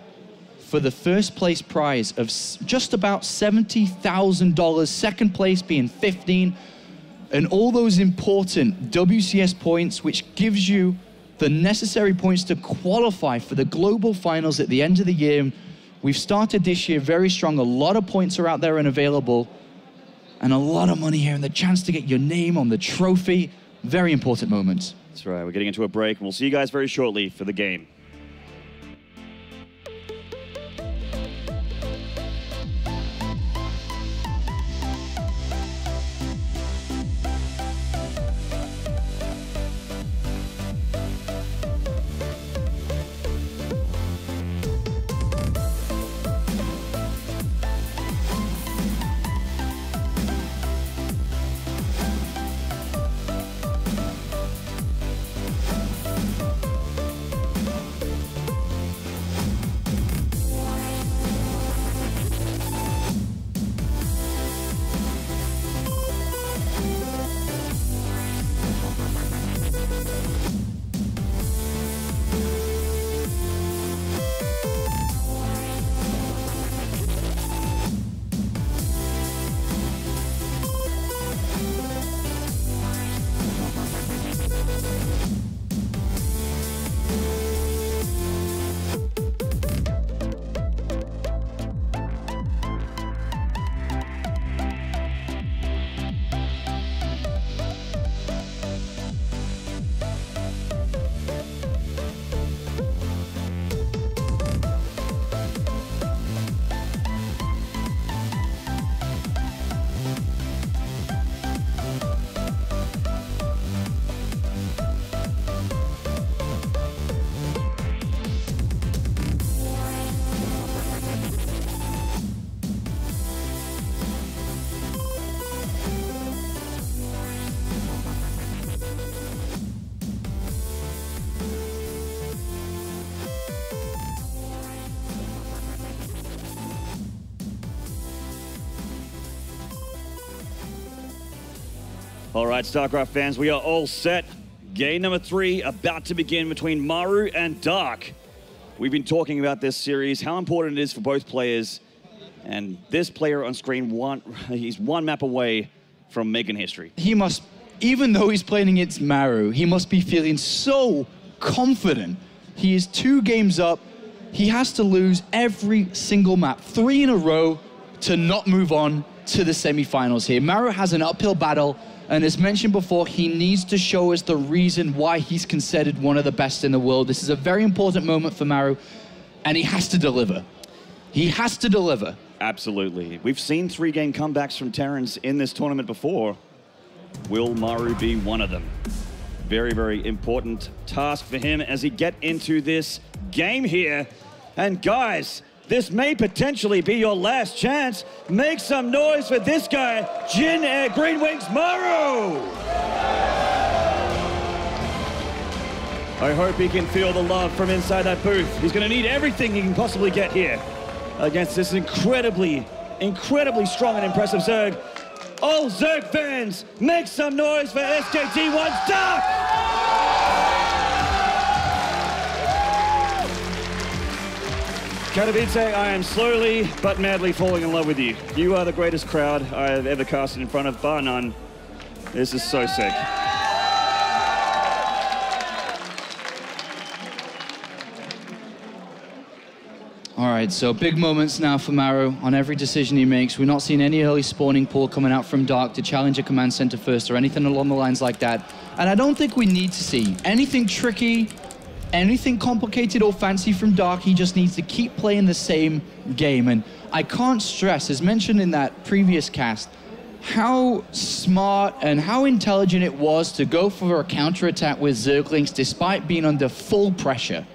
for the first place prize of just about $70,000, second place being 15 and all those important WCS points, which gives you the necessary points to qualify for the global finals at the end of the year. We've started this year very strong. A lot of points are out there and available, and a lot of money here, and the chance to get your name on the trophy. Very important moment. That's right. We're getting into a break, and we'll see you guys very shortly for the game. Right, StarCraft fans, we are all set. Game number three about to begin between Maru and Dark. We've been talking about this series, how important it is for both players, and this player on screen, one, he's one map away from making history. He must, even though he's playing against Maru, he must be feeling so confident. He is two games up. He has to lose every single map, three in a row, to not move on to the semifinals here. Maru has an uphill battle. And as mentioned before, he needs to show us the reason why he's considered one of the best in the world. This is a very important moment for Maru, and he has to deliver. He has to deliver. Absolutely. We've seen three game comebacks from Terrans in this tournament before. Will Maru be one of them? Very, very important task for him as he get into this game here. And guys, this may potentially be your last chance. Make some noise for this guy, Jin Green Wings Maru! I hope he can feel the love from inside that booth. He's going to need everything he can possibly get here against this incredibly, incredibly strong and impressive Zerg. All Zerg fans, make some noise for SKT1's Dark! Katowice, I am slowly but madly falling in love with you. You are the greatest crowd I have ever casted in front of, bar none. This is so sick. All right, so big moments now for Maru on every decision he makes. We're not seeing any early spawning pool coming out from Dark to challenge a command center first or anything along the lines like that. And I don't think we need to see anything tricky, anything complicated or fancy from Dark. He just needs to keep playing the same game. And I can't stress, as mentioned in that previous cast, how smart and how intelligent it was to go for a counterattack with Zerglings despite being under full pressure.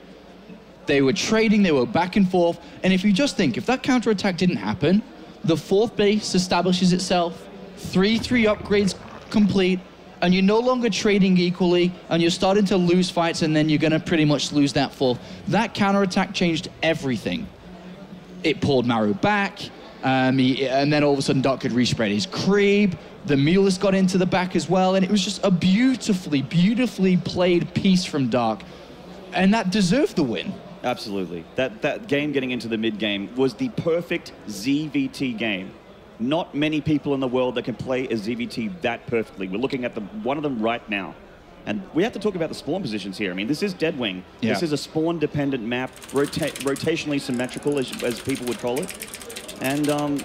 They were trading, they were back and forth. And if you just think, if that counterattack didn't happen, the fourth base establishes itself, 3 3 upgrades complete, and you're no longer trading equally, and you're starting to lose fights, and then you're going to pretty much lose that fourth. That counterattack changed everything. It pulled Maru back, um, he, and then all of a sudden Dark could respread his creep. The Mulus got into the back as well, and it was just a beautifully, beautifully played piece from Dark, and that deserved the win. Absolutely. That that game getting into the mid game was the perfect ZVT game. Not many people in the world that can play a ZVT that perfectly. We're looking at the one of them right now. And we have to talk about the spawn positions here. I mean, this is Deadwing. Yeah. This is a spawn-dependent map, rota- rotationally symmetrical, as, as people would call it. And um,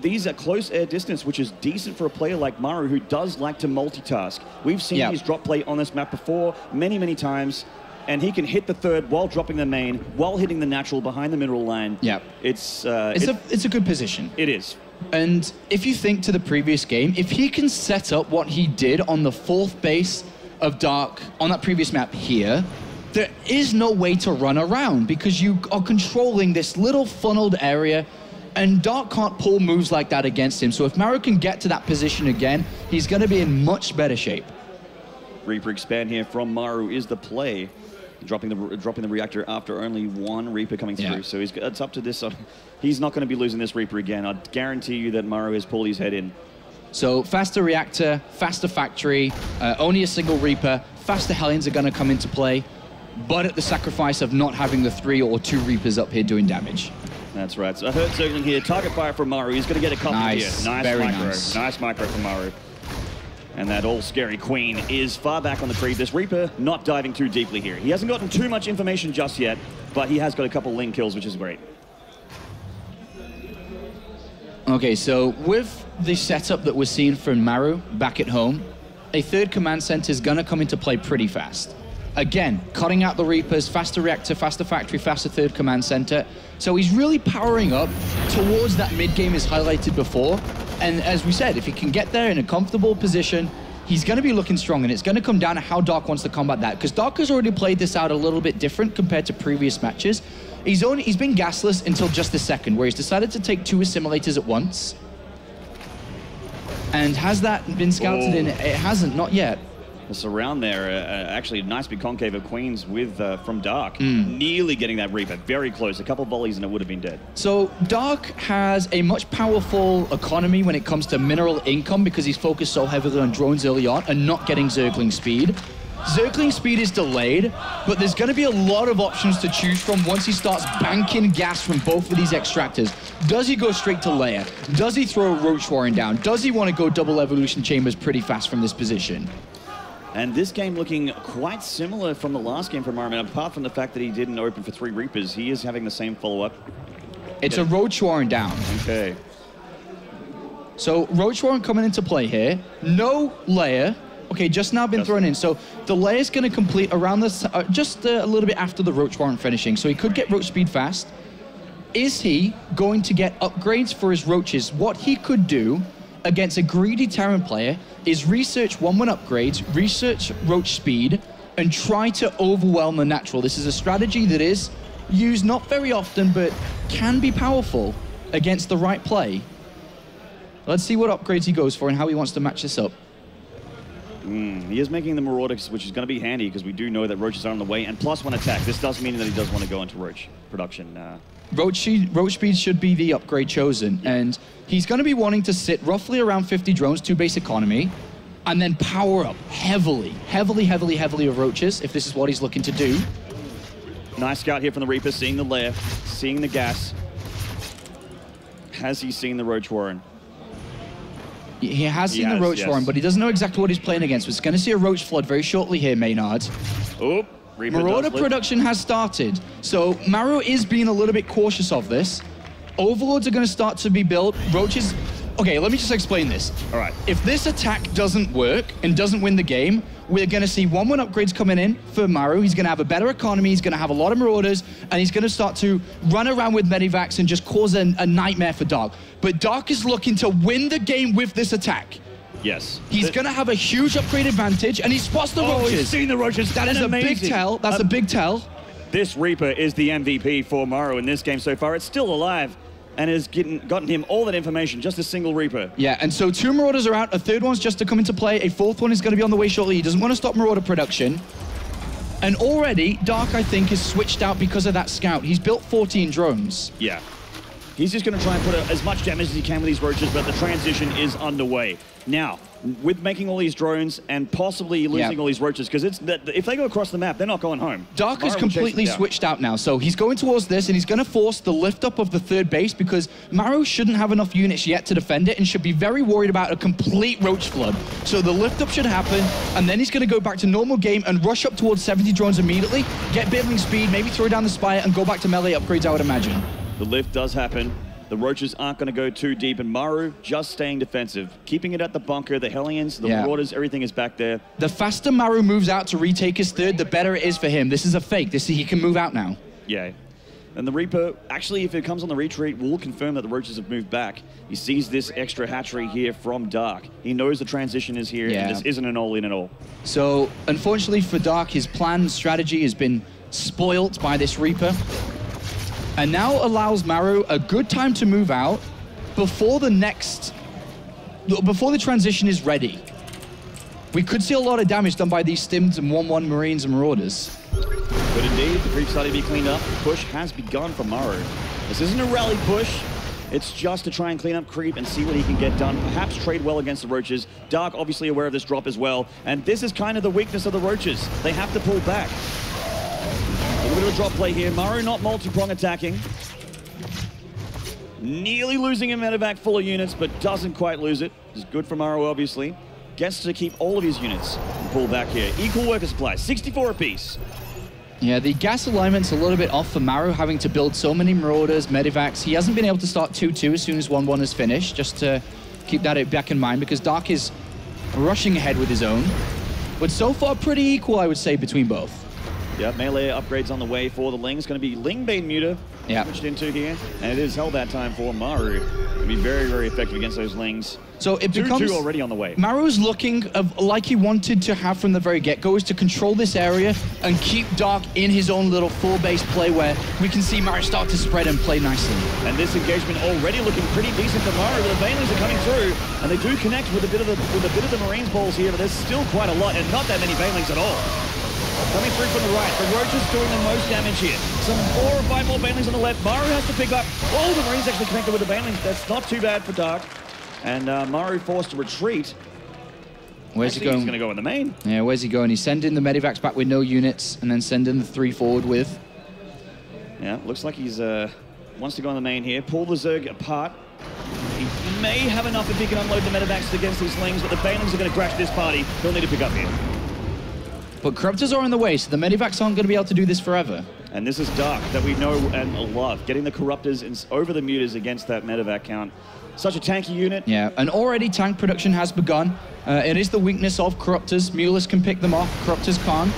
these are close air distance, which is decent for a player like Maru, who does like to multitask. We've seen Yeah. his drop play on this map before, many, many times, and he can hit the third while dropping the main, while hitting the natural behind the mineral line. Yep. It's, uh, It's it- a it's a good position. it is. And if you think to the previous game, if he can set up what he did on the fourth base of Dark on that previous map here, there is no way to run around because you are controlling this little funneled area. And Dark can't pull moves like that against him. So if Maru can get to that position again, he's going to be in much better shape. Reaper expand here from Maru is the play. Dropping the dropping the reactor after only one Reaper coming through, Yeah. so he's it's up to this. Uh, he's not going to be losing this Reaper again. I guarantee you that Maru has pulled his head in. So faster reactor, faster factory, uh, only a single Reaper, faster Hellions are going to come into play, but at the sacrifice of not having the three or two Reapers up here doing damage. That's right. So I heard circling here. Target fire from Maru. He's going to get a couple Nice. here. Nice Very micro. nice. micro from Maru. And that all scary queen is far back on the tree. This Reaper not diving too deeply here. He hasn't gotten too much information just yet, but he has got a couple Ling kills, which is great. Okay, so with the setup that we're seeing from Maru back at home, a third command center is going to come into play pretty fast. Again, cutting out the Reapers, faster reactor, faster factory, faster third command center. So he's really powering up towards that mid game as highlighted before. And as we said, if he can get there in a comfortable position, he's going to be looking strong. And it's going to come down to how Dark wants to combat that. Because Dark has already played this out a little bit different compared to previous matches. He's only he's been gasless until just the second, where he's decided to take two assimilators at once. And has that been scouted in? Oh. It hasn't, not yet. Surround there, uh, uh, actually, a nice big concave of Queens with uh, from Dark, Hmm. nearly getting that Reaper, very close. A couple volleys and it would have been dead. So Dark has a much powerful economy when it comes to mineral income because he's focused so heavily on drones early on and not getting Zergling speed. Zergling speed is delayed, but there's going to be a lot of options to choose from once he starts banking gas from both of these extractors. Does he go straight to lair? Does he throw Roach Warren down? Does he want to go double evolution chambers pretty fast from this position? And this game looking quite similar from the last game from Armin. Apart from the fact that he didn't open for three Reapers, he is having the same follow-up. It's a Roach Warren down. Okay. So Roach Warren coming into play here. No lair. Okay, just now been thrown in. So the lair's going to complete around this, uh, just uh, a little bit after the Roach Warren finishing. So he could get Roach speed fast. Is he going to get upgrades for his Roaches? What he could do against a greedy Terran player is research 1-1 upgrades, research Roach speed, and try to overwhelm the natural. This is a strategy that is used not very often, but can be powerful against the right play. Let's see what upgrades he goes for and how he wants to match this up. He is making the Marauders, which is going to be handy because we do know that Roaches are on the way. And plus one attack. This does mean that he does want to go into Roach production. Uh, Roach, she- Roach speed should be the upgrade chosen, and he's going to be wanting to sit roughly around 50 drones, two base economy, and then power up heavily, heavily, heavily, heavily of Roaches if this is what he's looking to do. nice scout here from the Reaper, seeing the lair, seeing the gas. Has he seen the Roach Warren? He- He has He seen has, the Roach yes. Warren, but he doesn't know exactly what he's playing against. We're going to see a Roach Flood very shortly here, Maynarde. Oh, Marauder production has started, so Maru is being a little bit cautious of this. Overlords are going to start to be built. Roaches. Okay, let me just explain this. All right. If this attack doesn't work and doesn't win the game, we're going to see one-one upgrades coming in for Maru. He's going to have a better economy. He's going to have a lot of marauders, and he's going to start to run around with medivacs and just cause a, a nightmare for Dark. But Dark is looking to win the game with this attack. Yes. He's going to have a huge upgrade advantage, and he spots the Oh, he's seen the Roaches. That is amazing. a big tell. That's Uh, a big tell. This Reaper is the MVP for Maru in this game so far. It's still alive and has getting, gotten him all that information, just a single Reaper. Yeah, and so two Marauders are out. A third one's just to come into play. A fourth one is going to be on the way shortly. He doesn't want to stop Marauder production. And already, Dark, I think, is switched out because of that scout. He's built 14 drones. Yeah. He's just going to try and put a, as much damage as he can with these roaches, but the transition is underway. Now, with making all these drones and possibly losing Yeah. all these roaches, because it's that if they go across the map, they're not going home. Dark Maru is will chase them completely switched out now. So he's going towards this, and he's going to force the lift up of the third base because Maru shouldn't have enough units yet to defend it and should be very worried about a complete roach flood. So the lift up should happen, and then he's going to go back to normal game and rush up towards 70 drones immediately, get building speed, maybe throw down the spire, and go back to melee upgrades, I would imagine. The lift does happen. The roaches aren't going to go too deep, and Maru just staying defensive, keeping it at the bunker. The Hellions, the Yeah. Marauders, everything is back there. The faster Maru moves out to retake his third, the better it is for him. This is a fake. This he can move out now. Yeah. And the Reaper, actually, if it comes on the retreat, will confirm that the roaches have moved back. He sees this extra hatchery here from Dark. He knows the transition is here, Yeah. and this isn't an all-in at all. So, unfortunately for Dark, his plan strategy has been spoilt by this Reaper. And now allows Maru a good time to move out before the next. before the transition is ready. We could see a lot of damage done by these Stims and 1 1 Marines and Marauders. But indeed, the creep starting to be cleaned up. The push has begun for Maru. This isn't a rally push. It's just to try and clean up creep and see what he can get done. Perhaps trade well against the roaches. Dark obviously aware of this drop as well. And this is kind of the weakness of the roaches. They have to pull back. Little bit of a drop play here. Maru not multi-prong attacking. Nearly losing a medevac full of units, but doesn't quite lose it. It's good for Maru, obviously. Gets to keep all of his units and pull back here. Equal worker supply, 64 apiece. Yeah, the gas alignment's a little bit off for Maru, having to build so many Marauders, Medivacs. He hasn't been able to start 2-2 as soon as 1-1 is finished, just to keep that back in mind, because Dark is rushing ahead with his own. But so far, pretty equal, I would say, between both. Yeah, melee upgrades on the way for the Ling. It's going to be Ling Bane Muta Yeah. switched into here, and it is held that time for Maru. It'll be very, very effective against those Lings. So it 2 becomes 2 already on the way. Maru's looking of, like he wanted to have from the very get-go is to control this area and keep Dark in his own little full base play where we can see Maru start to spread and play nicely. And this engagement already looking pretty decent for Maru. The Banelings are coming through, and they do connect with a bit of the with a bit of the Marines balls here, but there's still quite a lot, and not that many Banelings at all. Coming through from the right, the Roach is doing the most damage here. Some four or five more Banelings on the left. Maru has to pick up. All the Marines actually connected with the Banelings. That's not too bad for Dark. And uh, Maru forced to retreat. Where's Actually, he going? He's going? to go in the main. Yeah, where's he going? He's sending the medivacs back with no units and then sending the three forward with. Yeah, looks like he's uh, wants to go on the main here. Pull the Zerg apart. He may have enough if he can unload the medevacs against these slings, but the Banelings are going to crash this party. He'll need to pick up here. But corruptors are in the way, so the medivacs aren't going to be able to do this forever. And this is Dark that we know and love. Getting the Corruptors in, over the Mutas against that medevac count. Such a tanky unit. Yeah, and already tank production has begun. Uh, it is the weakness of corruptors. Mutas can pick them off, corruptors can't.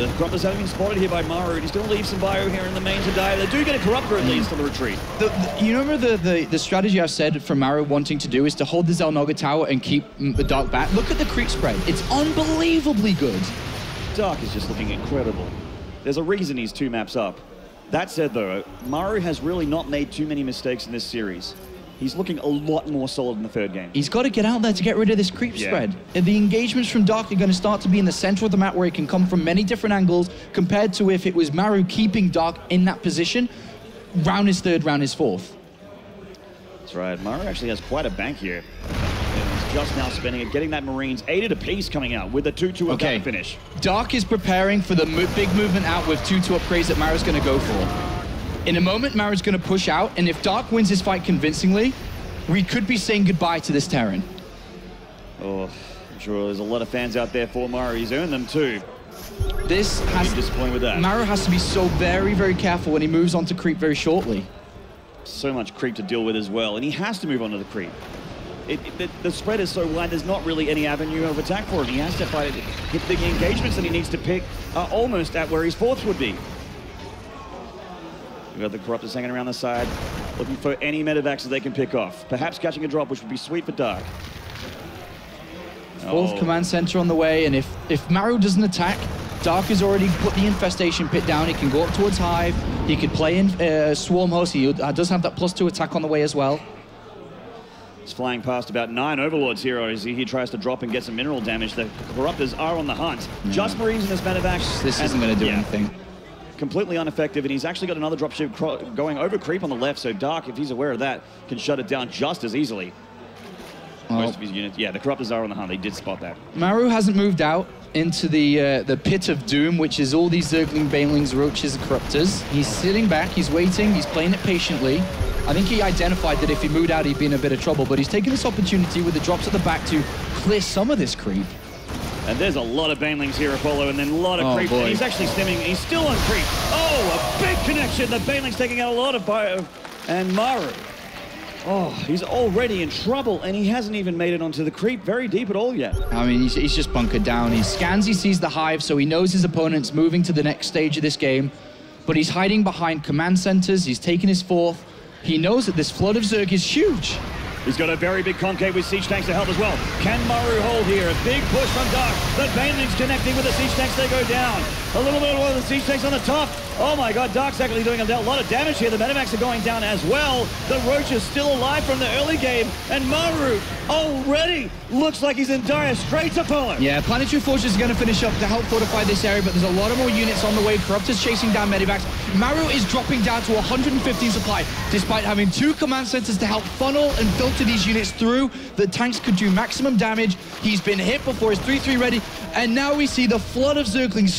The Corruptors haven't been spotted here by Maru. and He's going to leave some bio here in the main today. They do get a Corruptor at least on the retreat. The, the- you remember the, the, the strategy I've said for Maru wanting to do is to hold the Xel'Naga tower and keep mm, the dark back. Look at the creep spread. It's unbelievably good. Dark is just looking incredible. There's a reason he's two maps up. That said, though, Maru has really not made too many mistakes in this series. He's looking a lot more solid in the third game. He's got to get out there to get rid of this creep Yeah. spread. And The engagements from Dark are going to start to be in the center of the map where he can come from many different angles compared to if it was Maru keeping Dark in that position. Round is third, round is fourth. That's right. Maru actually has quite a bank here. And he's just now spending it, getting that Marines eight at a piece coming out with a 2-2 of Okay. finish. Dark is preparing for the mo- big movement out with 2-2 upgrades that Maru's going to go for. In a moment, Maru's going to push out, and if Dark wins this fight convincingly, we could be saying goodbye to this Terran. Oh, I'm sure there's a lot of fans out there for Maru. He's earned them too. This Be has... disappointed with that. Maru has to be so very, very careful when he moves on to creep very shortly. so much creep to deal with as well, and he has to move on to the creep. It, it- the, the spread is so wide, there's not really any avenue of attack for him. He has to fight it. Hit the engagements that he needs to pick are almost at where his fourth would be. We've got the Corruptors hanging around the side, looking for any medevacs that they can pick off. Perhaps catching a drop, which would be sweet for Dark. Fourth Oh, command center on the way, and if, if Maru doesn't attack, Dark has already put the infestation pit down. He can go up towards Hive. He could play in uh, Swarm Host. He uh, does have that plus two attack on the way as well. He's flying past about nine Overlords here as he, he tries to drop and get some mineral damage. The Corruptors are on the hunt. Just Marines in this medevac. This isn't going to do yeah. anything. Completely ineffective, and he's actually got another dropship going over creep on the left, so Dark, if he's aware of that, can shut it down just as easily. Well, Most of his units, yeah, the Corruptors are on the hunt. They did spot that. Maru hasn't moved out into the uh, the pit of doom, which is all these Zergling, Banelings, Roaches, and Corruptors. He's sitting back, he's waiting, he's playing it patiently. I think he identified that if he moved out, he'd be in a bit of trouble, but he's taking this opportunity with the drops at the back to clear some of this creep. And there's a lot of Banelings here, Apollo, and then a lot of Oh, creep. he's actually stemming. He's still on creep. Oh, a big connection. The Banelings taking out a lot of bio. And Maru. Oh, he's already in trouble, and he hasn't even made it onto the creep very deep at all yet. I mean, he's, he's just bunkered down. He scans, he sees the hive, so he knows his opponent's moving to the next stage of this game. But he's hiding behind command centers. He's taking his fourth. He knows that this flood of Zerg is huge. He's got a very big concave with siege tanks to help as well. Can Maru hold here? A big push from Dark. The Banelings connecting with the siege tanks. They go down. A little bit of one of the siege tanks on the top. Oh my god, Dark's actually doing a lot of damage here. The Medivacs are going down as well. The Roach is still alive from the early game. And Maru already looks like he's in dire straits, Apollo. Yeah, Planetary Force is going to finish up to help fortify this area, but there's a lot of more units on the way. Corruptors chasing down Medivacs. Maru is dropping down to 115 supply, despite having two command centers to help funnel and filter these units through. The tanks could do maximum damage. He's been hit before his 3-3 ready, and now we see the flood of Zerglings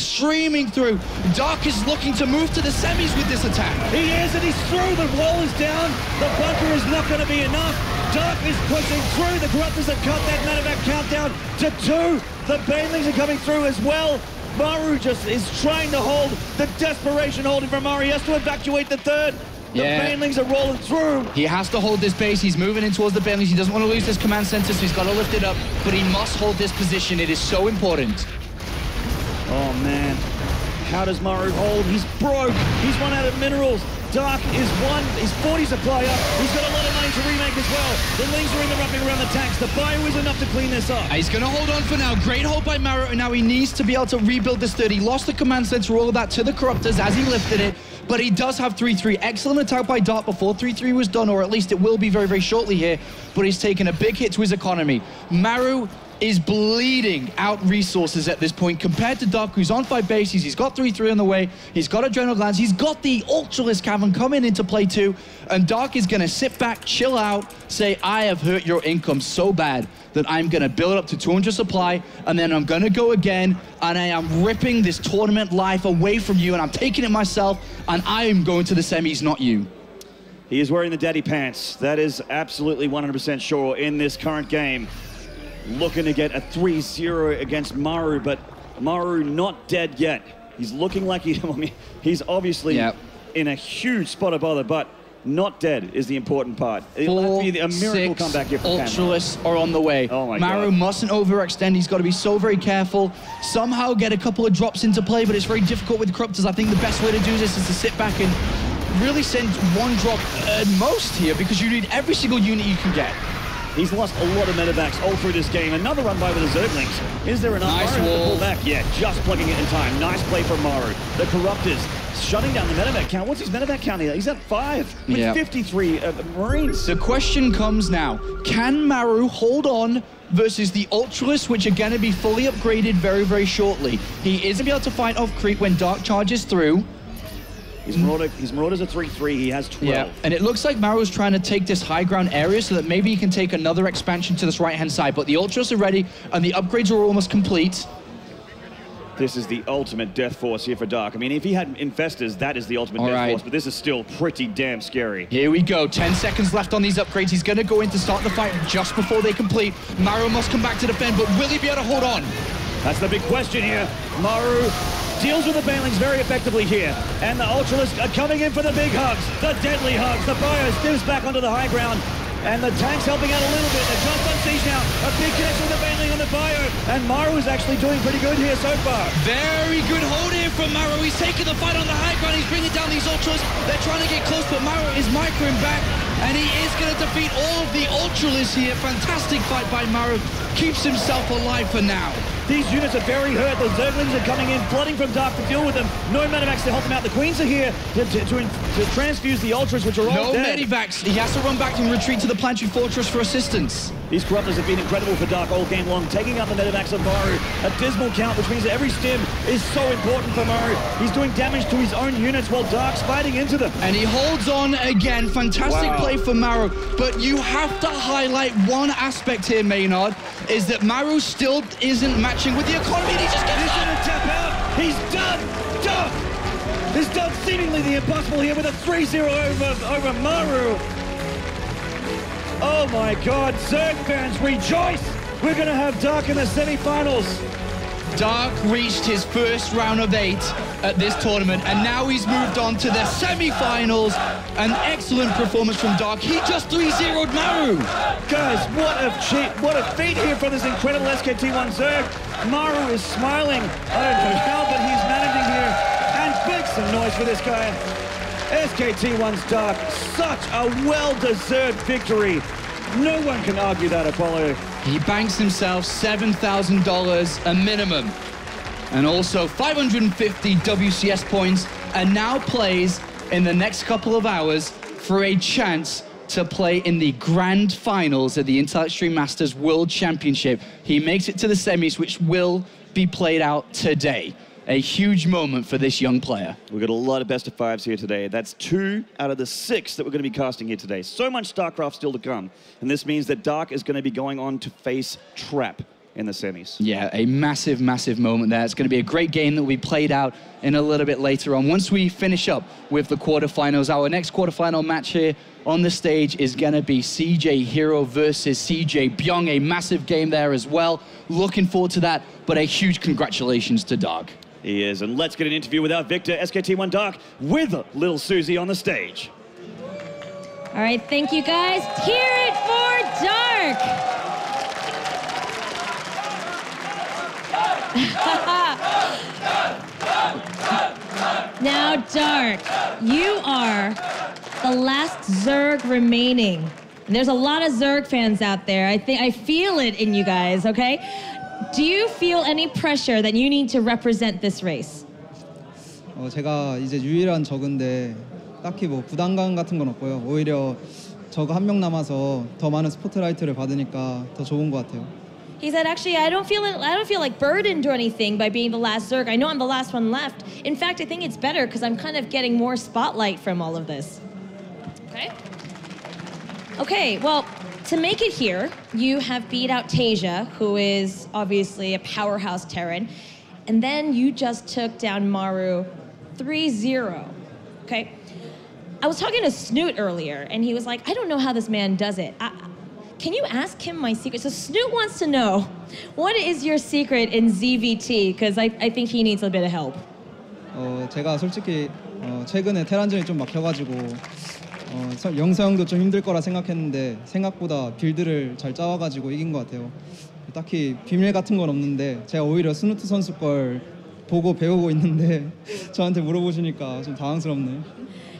streaming through. Dark is looking to move to the semis with this attack. He is, and he's through. The wall is down. The bunker is not going to be enough. Dark is pushing through. The Corruptors have cut that medevac countdown to two. The Banelings are coming through as well. Maru just is trying to hold the desperation holding from Maru. He has to evacuate the third. The Yeah. Banelings are rolling through. He has to hold this base. He's moving in towards the Bentley. He doesn't want to lose this command center, so he's got to lift it up. But he must hold this position. It is so important. Oh, man. How does Maru hold? He's broke. He's run out of minerals. Dark is one. His 40 supply up. He's got a lot of money to remake as well. The Lings are in the wrapping around the tanks. The bio is enough to clean this up. He's going to hold on for now. Great hold by Maru, and now he needs to be able to rebuild this third. He lost the command center, all of that to the Corruptors as he lifted it, but he does have 3-3. Excellent attack by Dark before 3-3 was done, or at least it will be very, very shortly here, but he's taken a big hit to his economy. Maru is bleeding out resources at this point compared to Dark, who's on five bases. He's got 3-3 on the way. He's got Adrenal Glands. He's got the Ultralisk Cavern coming into play too. And Dark is going to sit back, chill out, say, I have hurt your income so bad that I'm going to build up to 200 supply, and then I'm going to go again, and I am ripping this tournament life away from you, and I'm taking it myself, and I am going to the semis, not you. He is wearing the daddy pants. That is absolutely 100% sure in this current game. Looking to get a 3-0 against Maru, but Maru not dead yet. He's looking like he, I mean, he's obviously Yep. in a huge spot of bother, but not dead is the important part. It'll have Four, to be a miracle six comeback here for. Ultralisks are on the way. Oh my Maru God. mustn't overextend. He's got to be so very careful. Somehow get a couple of drops into play, but it's very difficult with Corruptors. I think the best way to do this is to sit back and really send one drop at most here because you need every single unit you can get. He's lost a lot of medevacs all through this game. Another run by with the Zerglings. Is there enough? Nice to pull back. Yeah, just plugging it in time. Nice play from Maru. The Corruptors shutting down the medevac count. What's his medevac count here? He's at five with Yeah. 53 uh, Marines. The question comes now, can Maru hold on versus the Ultralisk, which are going to be fully upgraded very, very shortly? He is going to be able to fight off creep when Dark charges through. His Marauder, his Marauder's a 3-3. He has 12. Yeah, And it looks like Maru's trying to take this high ground area so that maybe he can take another expansion to this right-hand side. But the Ultras are ready, and the upgrades are almost complete. This is the ultimate death force here for Dark. I mean, if he had Infestors, that is the ultimate All death right. force, but this is still pretty damn scary. Here we go. 10 seconds left on these upgrades. He's going to go in to start the fight just before they complete. Maru must come back to defend, but will he be able to hold on? That's the big question here. Maru deals with the Banelings very effectively here. And the Ultralisk are coming in for the big hugs, the deadly hugs. The Bio steps back onto the high ground. And the tank's helping out a little bit. The jump on siege now. A big connection with the Baneling on the Bio. And Maru is actually doing pretty good here so far. Very good hold here from Maru. He's taking the fight on the high ground. He's bringing down these Ultras. They're trying to get close, but Maru is microing back. And he is going to defeat all of the Ultralisks here. Fantastic fight by Maru. Keeps himself alive for now. These units are very hurt. The Zerglings are coming in, flooding from Dark to deal with them. No Medivacs to help them out. The Queens are here to, to, to, to transfuse the Ultras, which are all No dead. medivacs. He has to run back and retreat to the planetary fortress for assistance. These Corruptors have been incredible for Dark all game long, taking out the Medivacs of Maru. A dismal count, which means that every stim is so important for Maru. He's doing damage to his own units while Dark's fighting into them. And he holds on again. Fantastic Wow. play for Maru. But you have to highlight one aspect here, Maynarde, is that Maru still isn't matching with the economy. And he just gets He's tap out. He's done. Done. He's done seemingly the impossible here with a 3-0 over, over Maru. Oh my God, Zerg fans, rejoice! We're gonna have Dark in the semi-finals. Dark reached his first round of eight at this tournament, and now he's moved on to the semi-finals. An excellent performance from Dark. He just 3-0'd Maru. Guys, what a what a feat here for this incredible SKT1 Zerg. Maru is smiling. I don't know how, but he's managing here. And make some noise for this guy. SKT1's Dark, such a well-deserved victory. No one can argue that, Apollo. He banks himself $7,000 a minimum and also 550 WCS points and now plays in the next couple of hours for a chance to play in the grand finals of the Intel Extreme Masters World Championship. He makes it to the semis, which will be played out today. A huge moment for this young player. We've got a lot of best of fives here today. That's two out of the six that we're going to be casting here today. So much StarCraft still to come. And this means that Dark is going to be going on to face Trap in the semis. Yeah, a massive, massive moment there. It's going to be a great game that will be played out in a little bit later on. Once we finish up with the quarterfinals, our next quarterfinal match here on the stage is going to be CJ Hero versus CJ Bbyong. A massive game there as well. Looking forward to that, but a huge congratulations to Dark. He is. And let's get an interview with our Victor, SKT1 Dark, with little Susie on the stage. All right, thank you guys. Hear it for Dark. Now, Dark, you are the last Zerg remaining. And there's a lot of Zerg fans out there. I think I feel it in you guys, okay? Do you feel any pressure that you need to represent this race? 어, 제가 이제 유일한 적인데 딱히 뭐 부담감 같은 건 없고요. 오히려 저가 한 명 남아서 더 많은 스포트라이트를 받으니까 더 좋은 것 같아요. He said, "Actually, I don't feel I don't feel like burdened or anything by being the last Zerg. I know I'm the last one left. In fact, I think it's better because I'm kind of getting more spotlight from all of this." Okay. Okay. Well, to make it here, you have beat out TaeJa, who is obviously a powerhouse Terran, and then you just took down Maru 3 0. Okay? I was talking to Snute earlier, and he was like, I don't know how this man does it. I, can you ask him my secret? So Snute wants to know what is your secret in ZVT? Because I, I think he needs a bit of help. 어, 제가 솔직히 어, 최근에 테란전이 좀 막혀가지고 어, 서- 영서형도 좀 힘들 거라 생각했는데 생각보다 빌드를 잘 짜와가지고 이긴 것 같아요. 딱히 비밀 같은 건 없는데 제가 오히려 스누트 선수 걸 보고 배우고 있는데 저한테 물어보시니까 좀 당황스럽네요.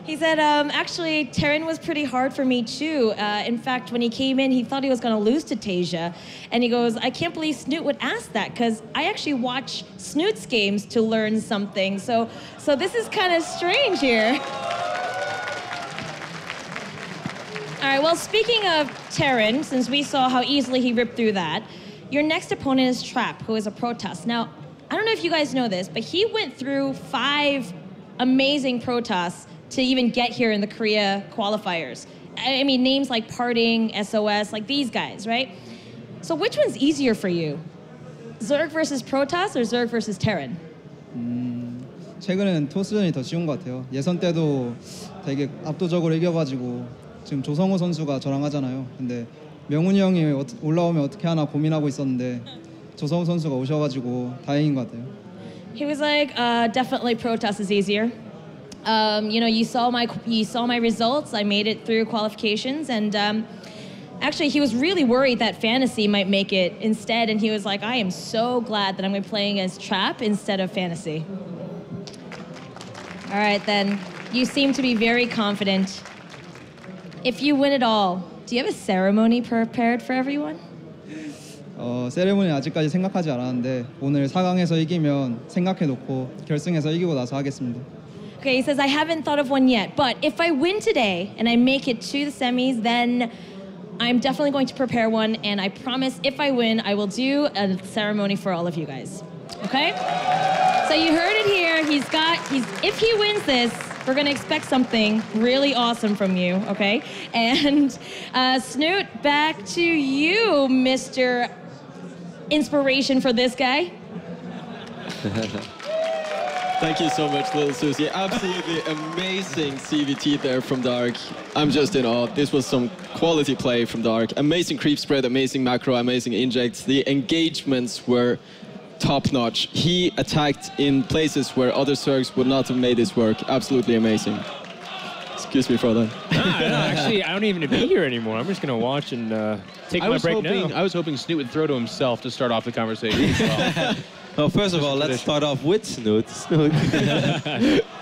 He said, um, actually, Terran was pretty hard for me too. Uh, in fact, when he came in, he thought he was going to lose to Tasia. And he goes, I can't believe Snoot would ask that because I actually watch Snoot's games to learn something. So, so this is kind of strange here. All right, well, speaking of Terran, since we saw how easily he ripped through that, your next opponent is Trap, who is a Protoss. Now, I don't know if you guys know this, but he went through five amazing Protoss to even get here in the Korea qualifiers. I I mean, names like Parting, SOS, like these guys, right? So, which one's easier for you? Zerg versus Protoss or Zerg versus Terran? 최근에는 토스전이 더 쉬운 것 같아요. 예선 때도 되게 압도적으로 이겨가지고 지금 조성호 선수가 저랑 하잖아요. 근데 명훈이 형이 올라오면 어떻게 하나 고민하고 있었는데 조성호 선수가 오셔가지고 다행인 것 같아요. He was like, uh, definitely Protoss is easier. Um, you know, you saw my you saw my results. I made it through qualifications, and um, actually, he was really worried that Fantasy might make it instead. And he was like, I am so glad that I'm going to be playing as Trap instead of Fantasy. All right, then. You seem to be very confident. If you win it all, do you have a ceremony prepared for everyone? 어, 세레모니 아직까지 생각하지 않았는데 오늘 4강에서 이기면 생각해 놓고 결승에서 이기고 나서 하겠습니다. Okay, he says, I haven't thought of one yet, but if I win today and I make it to the semis, then I'm definitely going to prepare one, and I promise if I win, I will do a ceremony for all of you guys. Okay? So you heard it here. He's got, he's, if he wins this, we're gonna expect something really awesome from you, okay? And uh, Snute, back to you, Mr. Inspiration for this guy. Thank you so much, Little Susie. Absolutely amazing ZVT there from Dark. I'm just in awe. This was some quality play from Dark. Amazing creep spread, amazing macro, amazing injects. The engagements were top notch. He attacked in places where other Zergs would not have made this work. Absolutely amazing. Excuse me for that. Nah, no, actually, I don't even need to be here anymore. I'm just gonna watch and uh, take I my was break hoping now. I was hoping Snute would throw to himself to start off the conversation. as well. Well, first of all, let's tradition. start off with Snute. Snute.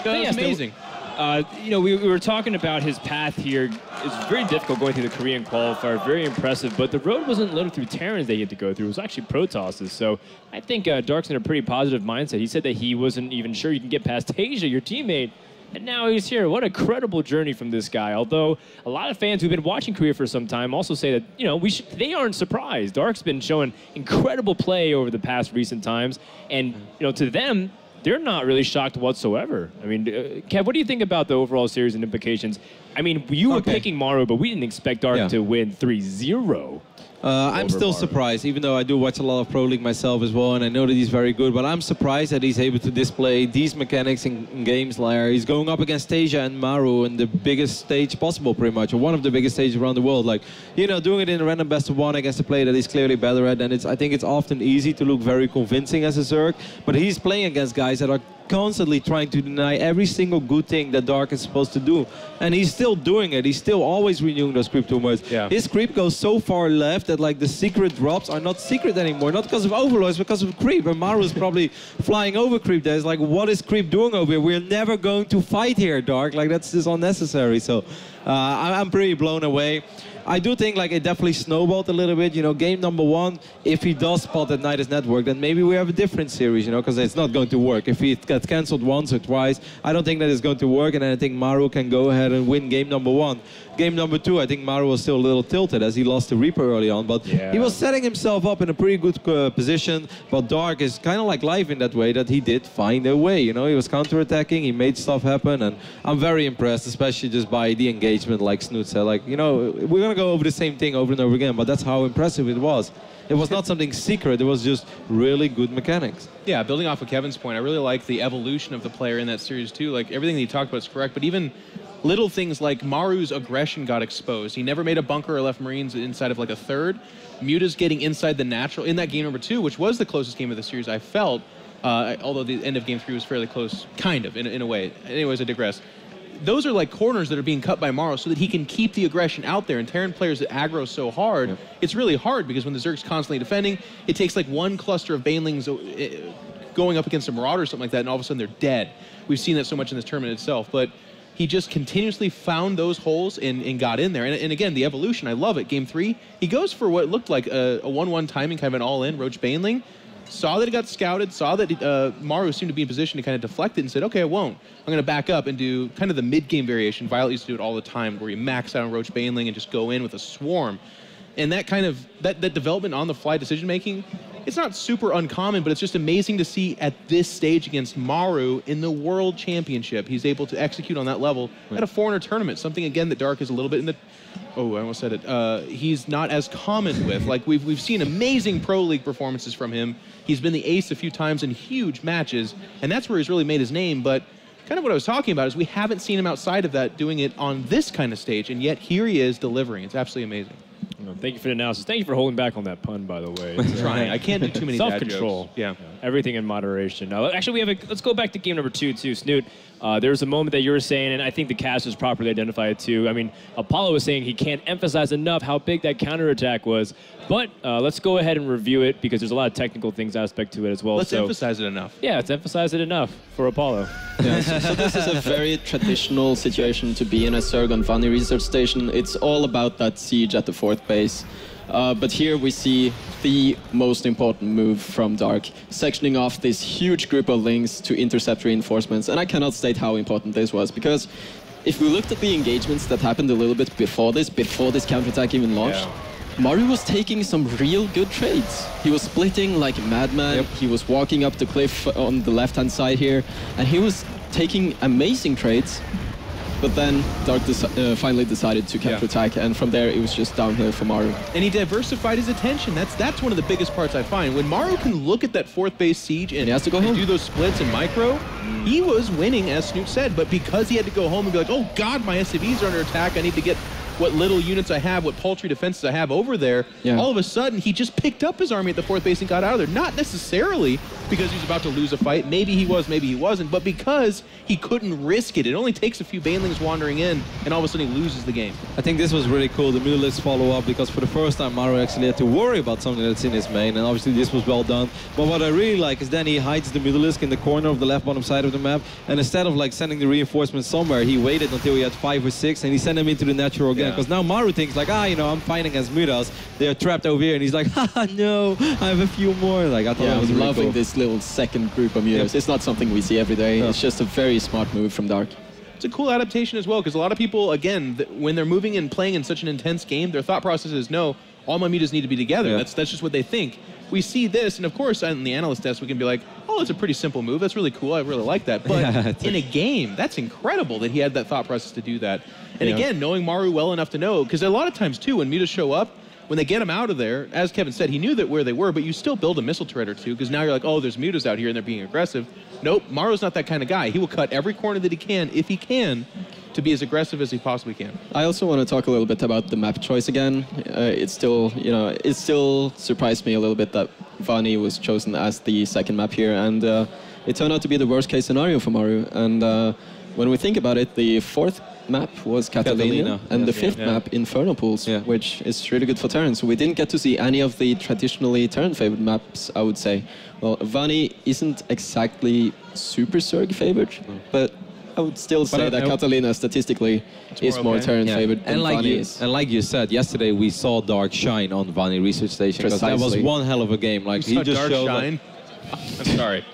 No, But that's yeah, amazing. Uh, you know, we, we were talking about his path here. It's very difficult going through the Korean qualifier, very impressive. But the road wasn't littered through Terrans they had to go through. It was actually Protosses. So I think uh, Dark's in a pretty positive mindset. He said that he wasn't even sure you can get past TaeJa, your teammate. And now he's here. What a credible journey from this guy. Although a lot of fans who've been watching Korea for some time also say that you know we should, they aren't surprised. Dark's been showing incredible play over the past recent times, and you know to them they're not really shocked whatsoever. I mean, uh, Kev, what do you think about the overall series and implications? I mean, you were Okay. picking Maru, but we didn't expect Dark Yeah. to win 3-0. Uh, I'm still surprised, even though I do watch a lot of Pro League myself as well, and I know that he's very good. But I'm surprised that he's able to display these mechanics in, in games like he's going up against TaeJa and Maru in the biggest stage possible, pretty much, or one of the biggest stages around the world. Like, you know, doing it in a random best of one against a player that he's clearly better at, and it's I think it's often easy to look very convincing as a Zerg, but he's playing against guys that are constantly trying to deny every single good thing that Dark is supposed to do. And he's still doing it. He's still always renewing those creep tumors. Yeah. His creep goes so far left that like the secret drops are not secret anymore. Not because of Overlord, it's because of creep. And Maru's probably flying over creep there. It's like, what is creep doing over here? We're never going to fight here, Dark. Like that's just unnecessary. So uh, I'm pretty blown away. I do think like it definitely snowballed a little bit. You know, game number one, if he does spot that Nydus Network, then maybe we have a different series. You know, because it's not going to work. If he gets cancelled once or twice, I don't think that is going to work. And I think Maru can go ahead and win game number one. Game number two, I think Maru was still a little tilted as he lost to Reaper early on, but Yeah. he was setting himself up in a pretty good uh, position. But Dark is kind of like Life in that way that he did find a way. You know, he was counterattacking, he made stuff happen, and I'm very impressed, especially just by the engagement, like Snute said. Like, you know, we're gonna go over the same thing over and over again, but that's how impressive it was. It was not something secret. It was just really good mechanics. Yeah, building off of Kevin's point, I really like the evolution of the player in that series too. Like everything that he talked about is correct, but even little things like Maru's aggression got exposed. He never made a bunker or left Marines inside of like a third. Muta's getting inside the natural in that game number two, which was the closest game of the series I felt. Uh, although the end of game three was fairly close, kind of in, in a way. Anyways, I digress. Those are like corners that are being cut by Maru so that he can keep the aggression out there. And Terran players that aggro so hard, it's really hard because when the Zerg's constantly defending, it takes like one cluster of Banelings uh, going up against a Marauder or something like that, and all of a sudden they're dead. We've seen that so much in this tournament itself. But he just continuously found those holes and, and got in there. And, and again, the evolution, I love it. Game three, he goes for what looked like a, a 1 1 timing, kind of an all in Roach Baneling. Saw that it got scouted, saw that uh, Maru seemed to be in position to kind of deflect it and said, okay, I won't. I'm going to back up and do kind of the mid game variation. Violet used to do it all the time where you max out on Roach Baneling and just go in with a swarm. And that kind of, that, that development on the fly decision making, it's not super uncommon, but it's just amazing to see at this stage against Maru in the World Championship. He's able to execute on that level at a foreigner tournament. Something again that Dark is a little bit in the. Oh, I almost said it. Uh, he's not as common with. Like we've we've seen amazing pro league performances from him. He's been the ace a few times in huge matches, and that's where he's really made his name. But kind of what I was talking about is we haven't seen him outside of that doing it on this kind of stage, and yet here he is delivering. It's absolutely amazing. Well, Thank you for the analysis. Thank you for holding back on that pun, by the way. Uh, Trying. I can't do too many Self-control. jokes. Yeah. Everything in moderation. Now, actually, we have a. Let's go back to game number two, too. Snute, uh, there was a moment that you were saying, and I think the cast was properly identified too. I mean, Apollo was saying he can't emphasize enough how big that counterattack was. But uh, let's go ahead and review it because there's a lot of technical things aspect to it as well. Let's so, emphasize it enough. Yeah, let's emphasize it enough for Apollo. Yeah, so, so this is a very traditional situation to be in a Zerg on Vaani Research Station. It's all about that siege at the fourth base. Uh, but here we see the most important move from Dark, sectioning off this huge group of Lings to intercept reinforcements. And I cannot state how important this was because if we looked at the engagements that happened a little bit before this, before this counterattack even launched, Maru was taking some real good trades. He was splitting like a madman. He was walking up the cliff on the left-hand side here, and he was taking amazing trades. But then Dark deci- uh, finally decided to counterattack, and from there it was just downhill for Maru. and he diversified his attention. That's that's one of the biggest parts I find. When Maru can look at that fourth base siege and, he has to go and home. do those splits and micro, he was winning, as Snute said. But because he had to go home and be like, "Oh God, my SCVs are under attack. I need to get what little units I have, what paltry defenses I have over there." Yeah. All of a sudden, he just picked up his army at the fourth base and got out of there. Not necessarily because he was about to lose a fight. Maybe he was, maybe he wasn't. But because he couldn't risk it. It only takes a few Banelings wandering in, and all of a sudden he loses the game. I think this was really cool, the Mutalisk follow up, because for the first time Maru actually had to worry about something that's in his main, and obviously this was well done. But what I really like is then he hides the Mutalisk in the corner of the left bottom side of the map, and instead of like sending the reinforcements somewhere, he waited until he had five or six, and he sent them into the natural again. Yeah. Because now Maru thinks like, ah, you know, I'm fighting as Mutas, they're trapped over here, and he's like, haha, no, I have a few more. Like I thought Yeah, that was I'm really loving cool. this little second group of mutas. Yeah. It's not something we see every day. No. It's just a very smart move from Dark. It's a cool adaptation as well because a lot of people, again, th- when they're moving and playing in such an intense game, their thought process is no, all my mutas need to be together. Yeah. That's that's just what they think. We see this, and of course, on the analyst desk, we can be like, oh, it's a pretty simple move. That's really cool. I really like that. But Yeah, in a game, that's incredible that he had that thought process to do that. And Yeah. again, knowing Maru well enough to know, because a lot of times too, when mutas show up. When they get him out of there, as Kevin said, he knew that where they were, but you still build a missile turret or two because now you're like, oh, there's mutas out here and they're being aggressive. Nope, Maru's not that kind of guy. He will cut every corner that he can, if he can, to be as aggressive as he possibly can. I also want to talk a little bit about the map choice again. Uh, it still, you know, it still surprised me a little bit that Vaani was chosen as the second map here, and uh, it turned out to be the worst case scenario for Maru. And uh, when we think about it, the fourth map was Catallena, Catallena, and the fifth yeah. map Inferno Pools, Yeah. which is really good for Terran. So we didn't get to see any of the traditionally Terran favored maps, I would say. Well, Vaani isn't exactly super Zerg favored, but I would still say I- that I- Catallena statistically is more more okay. Terran Yeah. favored than And like, Vaani you, is. and like you said, yesterday we saw Dark shine on Vaani Research Station. 'cause That was one hell of a game. Like You he saw just dark showed shine. I'm sorry.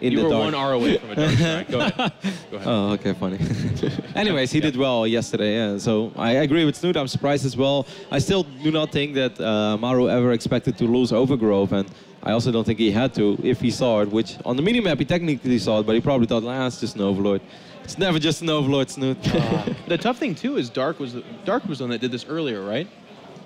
In you the were one R away from a dark shine. Go ahead. Go ahead. Oh, okay, funny. Anyways, he did well yesterday, yeah. So I agree with Snute. I'm surprised as well. I still do not think that uh, Maru ever expected to lose Overgrowth, and I also don't think he had to if he saw it. Which on the minimap he technically saw it, but he probably thought, ah, it's just an Overlord. It's never just an Overlord, Snute. The tough thing too is Dark was Dark was the one that did this earlier, right?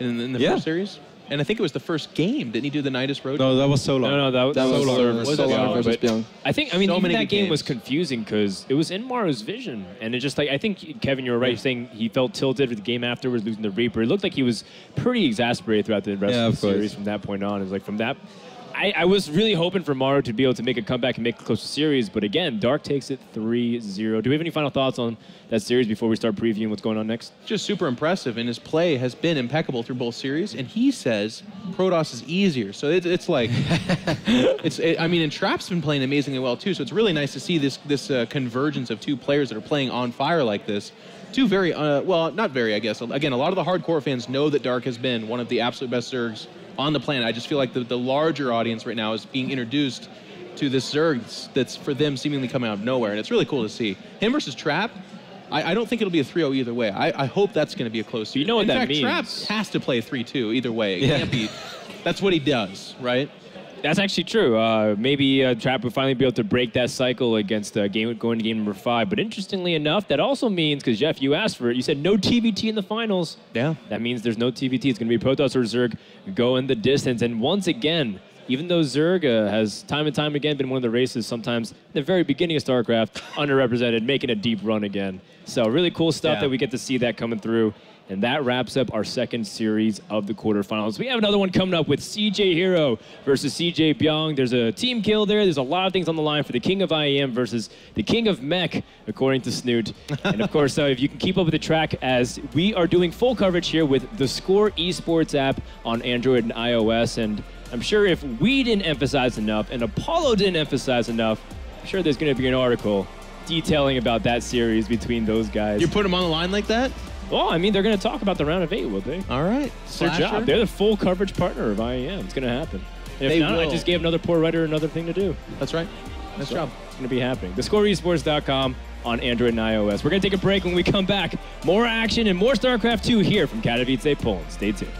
In, in the Yeah. first series, and I think it was the first game. Didn't he do the Nydus Road? no, that was so long. No, no, that, That was Solar versus Solar Beyond, versus but Beyond. I think I mean So even that good game was confusing because it was in Maru's vision, and it just like I think Kevin, you were right saying he felt tilted with the game afterwards, losing the Reaper. It looked like he was pretty exasperated throughout the rest Yeah, of of the course. series from that point on. It's like from that. I, I was really hoping for Maru to be able to make a comeback and make a closer series, but again, Dark takes it 3-0. Do we have any final thoughts on that series before we start previewing what's going on next? just super impressive, and his play has been impeccable through both series. And he says Protoss is easier, so it, it's like it's. It, I mean, and Trap's been playing amazingly well too. So it's really nice to see this this uh, convergence of two players that are playing on fire like this. Two very uh, well, not very, I guess. Again, a lot of the hardcore fans know that Dark has been one of the absolute best Zergs on the planet. I just feel like the, the larger audience right now is being introduced to this Zerg that's for them seemingly coming out of nowhere, and it's really cool to see him versus Trap. I, I don't think it'll be a 3-0 either way. I, I hope that's going to be a close. You know what In that fact, Trap has to play 3-2 either way. It Yeah. can't be. That's what he does, right? That's actually true. Uh, maybe uh, Trap will finally be able to break that cycle against uh, game going to game number five. But interestingly enough, that also means because Geoff, you asked for it. You said no TVT in the finals. Yeah. That means there's no TVT. It's going to be Protoss or Zerg going the distance. And once again, even though Zerg uh, has time and time again been one of the races, sometimes in the very beginning of StarCraft, underrepresented, making a deep run again. So really cool stuff Yeah. that we get to see that coming through. And that wraps up our second series of the quarterfinals. We have another one coming up with CJ Hero versus CJ Bbyong. There's a team kill there. There's a lot of things on the line for the King of IEM versus the King of Mech, according to Snute. and of course, uh, if you can keep up with the track, as we are doing full coverage here with the Score Esports app on Android and iOS. And I'm sure if we didn't emphasize enough and Apollo didn't emphasize enough, I'm sure there's going to be an article detailing about that series between those guys. You put them on the line like that? Well, I mean, they're going to talk about the round of eight, will they? All right. It's their Slasher? job. They're the full coverage partner of IEM. It's going to happen. And if They not, I just gave another poor writer another thing to do. That's right. Nice So job. It's going to be happening. TheScoreEsports.com on Android and iOS. We're going to take a break when we come back. More action and more StarCraft 2 here from Katowice, Poland. Stay tuned.